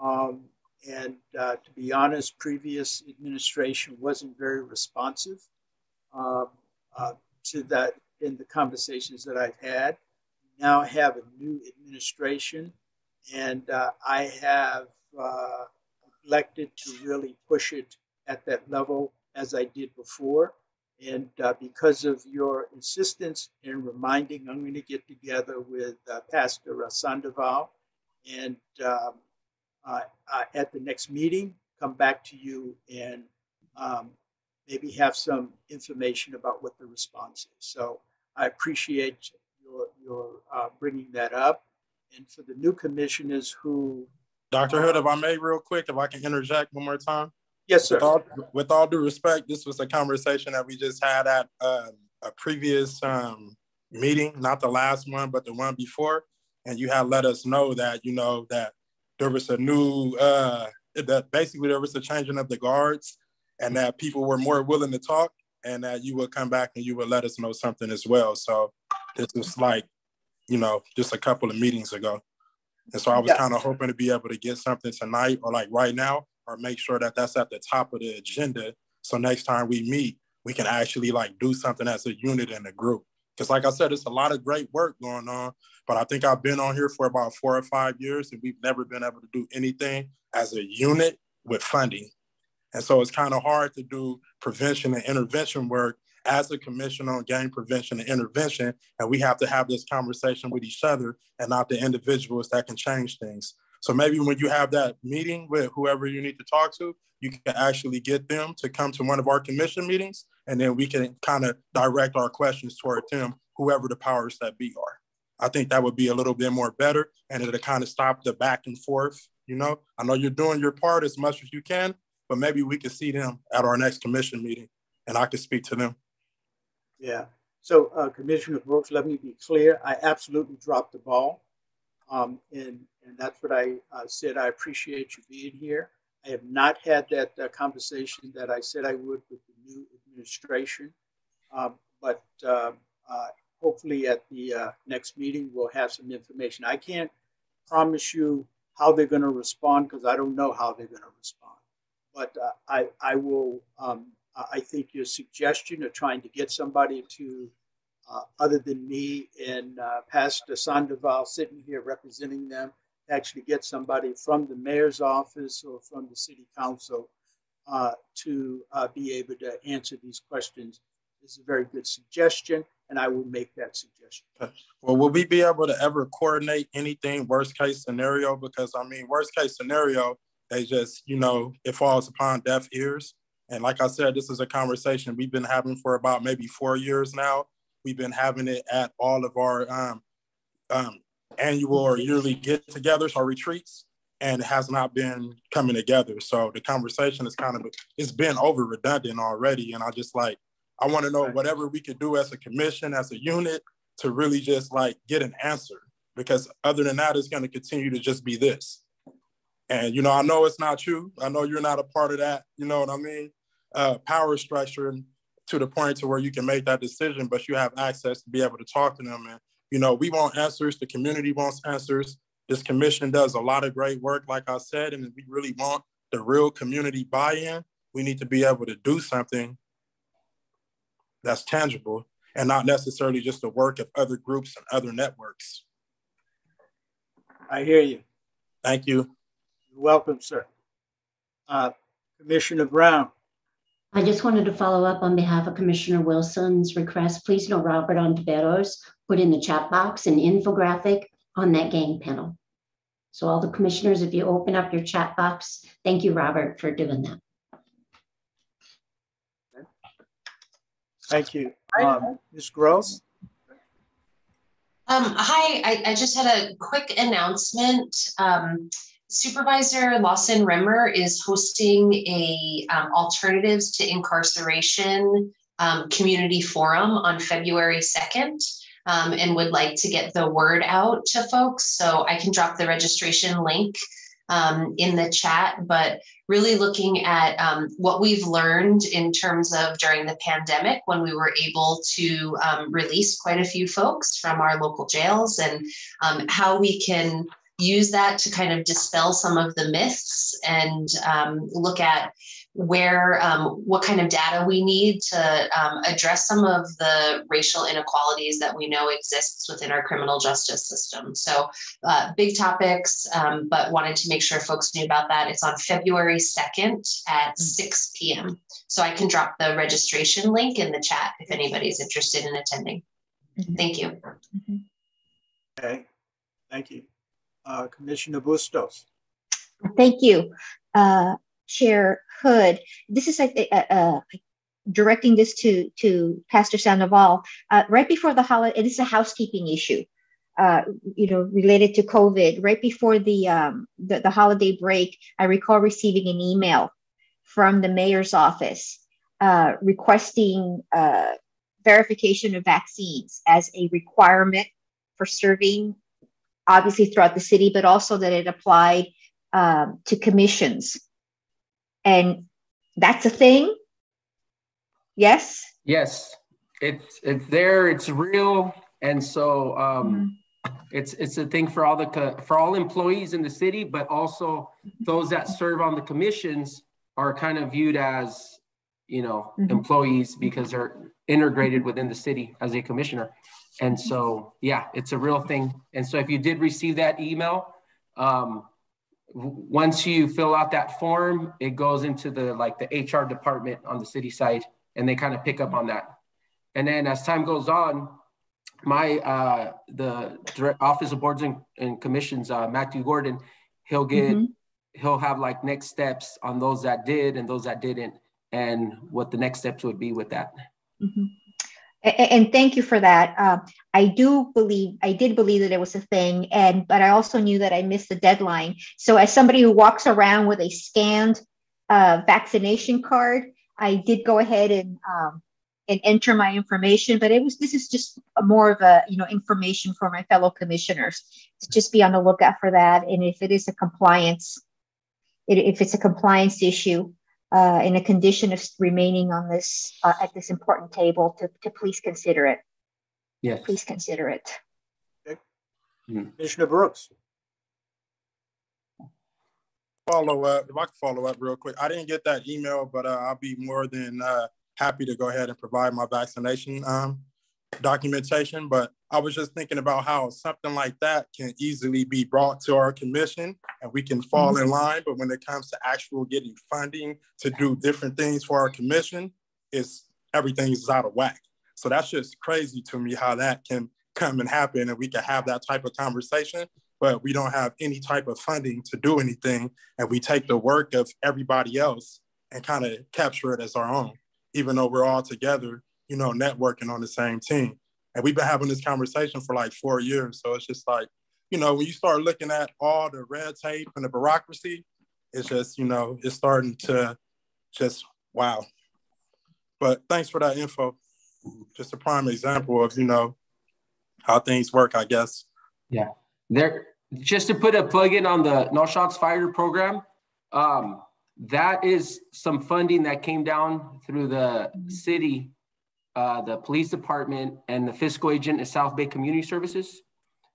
Um, and uh, to be honest, previous administration wasn't very responsive um, uh, to that in the conversations that I've had now have a new administration, and uh, I have uh, elected to really push it at that level as I did before. And uh, because of your insistence in reminding, I'm going to get together with uh, Pastor Sandoval and um, at the next meeting, come back to you and um, maybe have some information about what the response is. So I appreciate your, your uh, bringing that up. And for the new commissioners who, Dr. Hood, if I may, real quick, if I can interject one more time. Yes, sir. With all, with all due respect, this was a conversation that we just had at um, a previous um, meeting, not the last one, but the one before, and you had let us know that you know that there was a new uh, that basically there was a changing of the guards, and that people were more willing to talk, and that you would come back and you would let us know something as well. So this was like, you know, just a couple of meetings ago, and so I was yeah. kind of hoping to be able to get something tonight or like right now, or make sure that that's at the top of the agenda. So next time we meet, we can actually like do something as a unit in a group. Because like I said, it's a lot of great work going on, but I think I've been on here for about four or five years and we've never been able to do anything as a unit with funding. And so it's kind of hard to do prevention and intervention work as a commission on gang prevention and intervention. And we have to have this conversation with each other and not the individuals that can change things. So maybe when you have that meeting with whoever you need to talk to, you can actually get them to come to one of our commission meetings, and then we can kind of direct our questions toward them, whoever the powers that be are. I think that would be a little bit more better, and it'll kind of stop the back and forth. You know, I know you're doing your part as much as you can, but maybe we could see them at our next commission meeting, and I could speak to them. Yeah. So, uh, Commissioner Brooks, let me be clear. I absolutely dropped the ball. Um, and, and that's what I uh, said. I appreciate you being here. I have not had that uh, conversation that I said I would with the new administration, um, but uh, uh hopefully at the uh, next meeting we'll have some information. I can't promise you how they're going to respond because I don't know how they're going to respond. But uh, I, I will. Um, I think your suggestion of trying to get somebody to uh, other than me and uh, Pastor Sandoval sitting here representing them, actually get somebody from the mayor's office or from the city council uh, to uh, be able to answer these questions is a very good suggestion, and I will make that suggestion. Well, will we be able to ever coordinate anything worst case scenario? Because I mean, worst case scenario, they just, you know, it falls upon deaf ears. And like I said, this is a conversation we've been having for about maybe four years now. We've been having it at all of our um, um, annual or yearly get-togethers or retreats, and it has not been coming together. So the conversation is kind of it's been over redundant already, and I just like I want to know whatever we could do as a commission, as a unit, to really just like get an answer. Because other than that, it's going to continue to just be this. And you know, I know it's not you. I know you're not a part of that. You know what I mean? Uh, power structure to the point to where you can make that decision, but you have access to be able to talk to them. And, you know, we want answers, the community wants answers. This commission does a lot of great work, like I said, and we really want the real community buy-in. We need to be able to do something that's tangible and not necessarily just the work of other groups and other networks. I hear you. Thank you. You're welcome, sir. Uh, Commissioner Brown. I just wanted to follow up on behalf of Commissioner Wilson's request. Please know Robert Ontiveros put in the chat box an infographic on that gang panel. So all the commissioners, if you open up your chat box, thank you, Robert, for doing that. Thank you. Um, Ms. Gross? Um, hi, I, I, just had a quick announcement. Um, Supervisor Lawson-Remer is hosting a um, alternatives to incarceration um, community forum on February 2nd um, and would like to get the word out to folks. So I can drop the registration link um, in the chat, but really looking at um, what we've learned in terms of during the pandemic when we were able to um, release quite a few folks from our local jails and how we can use that to kind of dispel some of the myths and um, look at where um, what kind of data we need to um, address some of the racial inequalities that we know exists within our criminal justice system so uh, big topics um, but wanted to make sure folks knew about that it's on february 2nd at mm-hmm. 6 p.m so i can drop the registration link in the chat if anybody's interested in attending mm-hmm. thank you mm-hmm. okay thank you uh, Commissioner Bustos. Thank you, uh, Chair Hood. This is a, a, a, directing this to to Pastor Sandoval. Uh, right before the holiday, it is a housekeeping issue. Uh, you know, related to COVID. Right before the, um, the the holiday break, I recall receiving an email from the mayor's office uh, requesting uh, verification of vaccines as a requirement for serving, obviously throughout the city, but also that it applied um, to commissions. And that's a thing. Yes. Yes, it's it's there. It's real, and so um, it's it's a thing for all the co- for all employees in the city, but also those that serve on the commissions are kind of viewed as you know Mhm. employees because they're integrated within the city as a commissioner. And so yeah, it's a real thing. And so if you did receive that email, um, once you fill out that form, it goes into the like the HR department on the city side, and they kind of pick up on that. And then as time goes on, my uh, the direct office of boards and, and commissions, uh, Matthew Gordon, he'll get Mhm. he'll have like next steps on those that did and those that didn't, and what the next steps would be with that. Mhm. And, thank you for that. Uh, I do believe, I did believe that it was a thing, and but I also knew that I missed the deadline. So as somebody who walks around with a scanned uh, vaccination card, I did go ahead and um, and enter my information. But it was this is just more of a you know information for my fellow commissioners to just be on the lookout for that. And if it is a compliance, it, if it's a compliance issue, uh, in a condition of remaining on this uh, at this important table to, to please consider it. Yes. Please consider it. Commissioner Brooks. follow up, if I can follow up real quick, I didn't get that email, but uh, I'll be more than uh, happy to go ahead and provide my vaccination um, documentation. But I was just thinking about how something like that can easily be brought to our commission and we can fall mm-hmm. in line. But when it comes to actual getting funding to do different things for our commission, it's everything is out of whack. So that's just crazy to me how that can come and happen and we can have that type of conversation but we don't have any type of funding to do anything. And we take the work of everybody else and kind of capture it as our own, even though we're all together, you know, networking on the same team. And we've been having this conversation for like four years. So it's just like, you know, when you start looking at all the red tape and the bureaucracy, it's just, you know, it's starting to just wow. But thanks for that info. Just a prime example of, you know, how things work, I guess. Yeah. There, just to put a plug in on the No Shots Fired program, um, that is some funding that came down through the city, uh, the police department, and the fiscal agent at South Bay Community Services.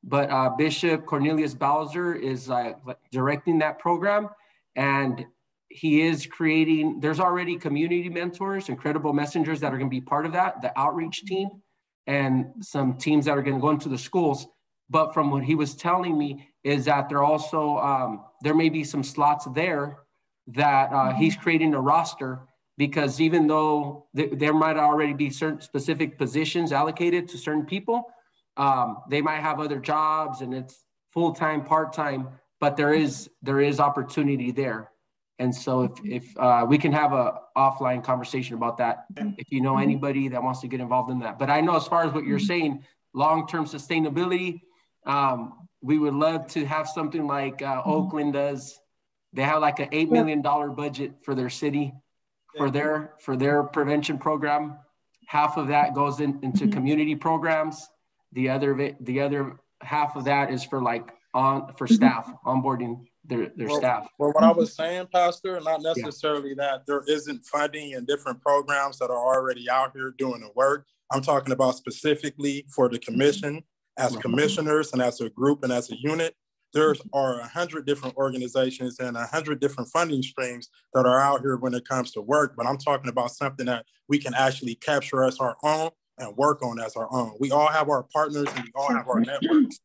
But uh, Bishop Cornelius Bowser is uh, directing that program, and he is creating. There's already community mentors, incredible messengers that are going to be part of that, the outreach team, and some teams that are going to go into the schools but from what he was telling me is that there also um, there may be some slots there that uh, he's creating a roster because even though th- there might already be certain specific positions allocated to certain people um, they might have other jobs and it's full-time part-time but there is there is opportunity there. And so if, if uh, we can have a offline conversation about that if you know anybody that wants to get involved in that. But i know as far as what you're saying long-term sustainability um, we would love to have something like uh, Oakland does. They have like an eight million dollar budget for their city, for their for their prevention program. Half of that goes in, into mm-hmm. community programs. The other the other half of that is for like on for mm-hmm. staff onboarding their their well, staff. Well, what I was mm-hmm. saying, Pastor, not necessarily that there isn't funding in different programs that are already out here doing the work. I'm talking about specifically for the commission as commissioners and as a group and as a unit. There are a hundred different organizations and a hundred different funding streams that are out here when it comes to work. But I'm talking about something that we can actually capture as our own and work on as our own. We all have our partners and we all have our networks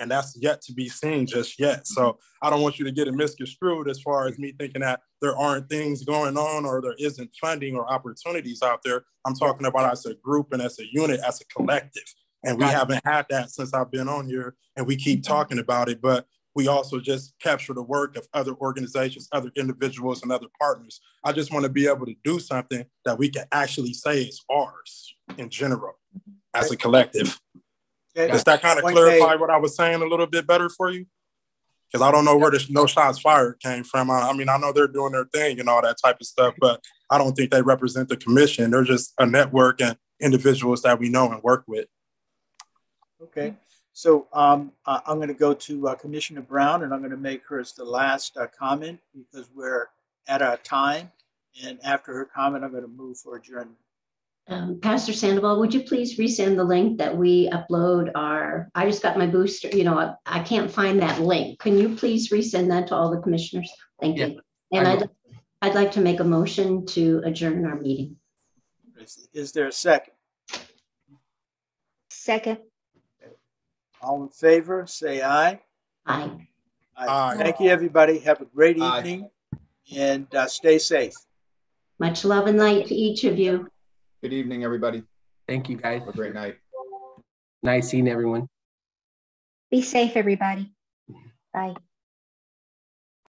and that's yet to be seen just yet. So I don't want you to get it misconstrued as far as me thinking that there aren't things going on or there isn't funding or opportunities out there. I'm talking about as a group and as a unit, as a collective. And we haven't had that since I've been on here and we keep talking about it, but we also just capture the work of other organizations, other individuals, and other partners. I just want to be able to do something that we can actually say is ours in general as a collective. Does that kind of clarify what I was saying a little bit better for you? Because I don't know where the no shots fired came from. I, I mean, I know they're doing their thing and all that type of stuff, but I don't think they represent the commission. They're just a network and individuals that we know and work with. Okay, so um, I- I'm going to go to uh, Commissioner Brown, and I'm going to make her as the last uh, comment because we're at our time. And after her comment, I'm going to move for adjournment. Um, Pastor Sandoval, would you please resend the link that we upload our, I just got my booster, you know, I, I can't find that link. Can you please resend that to all the commissioners? Thank Yeah, you. And I I'd. I'd like to make a motion to adjourn our meeting. Is- Is there a second? Second. All in favor, say aye. Aye. Aye. Thank you, everybody. Have a great Aye. evening and uh, stay safe. Much love and light to each of you. Good evening, everybody. Thank you, guys. Have a great night. Nice seeing everyone. Be safe, everybody. Bye.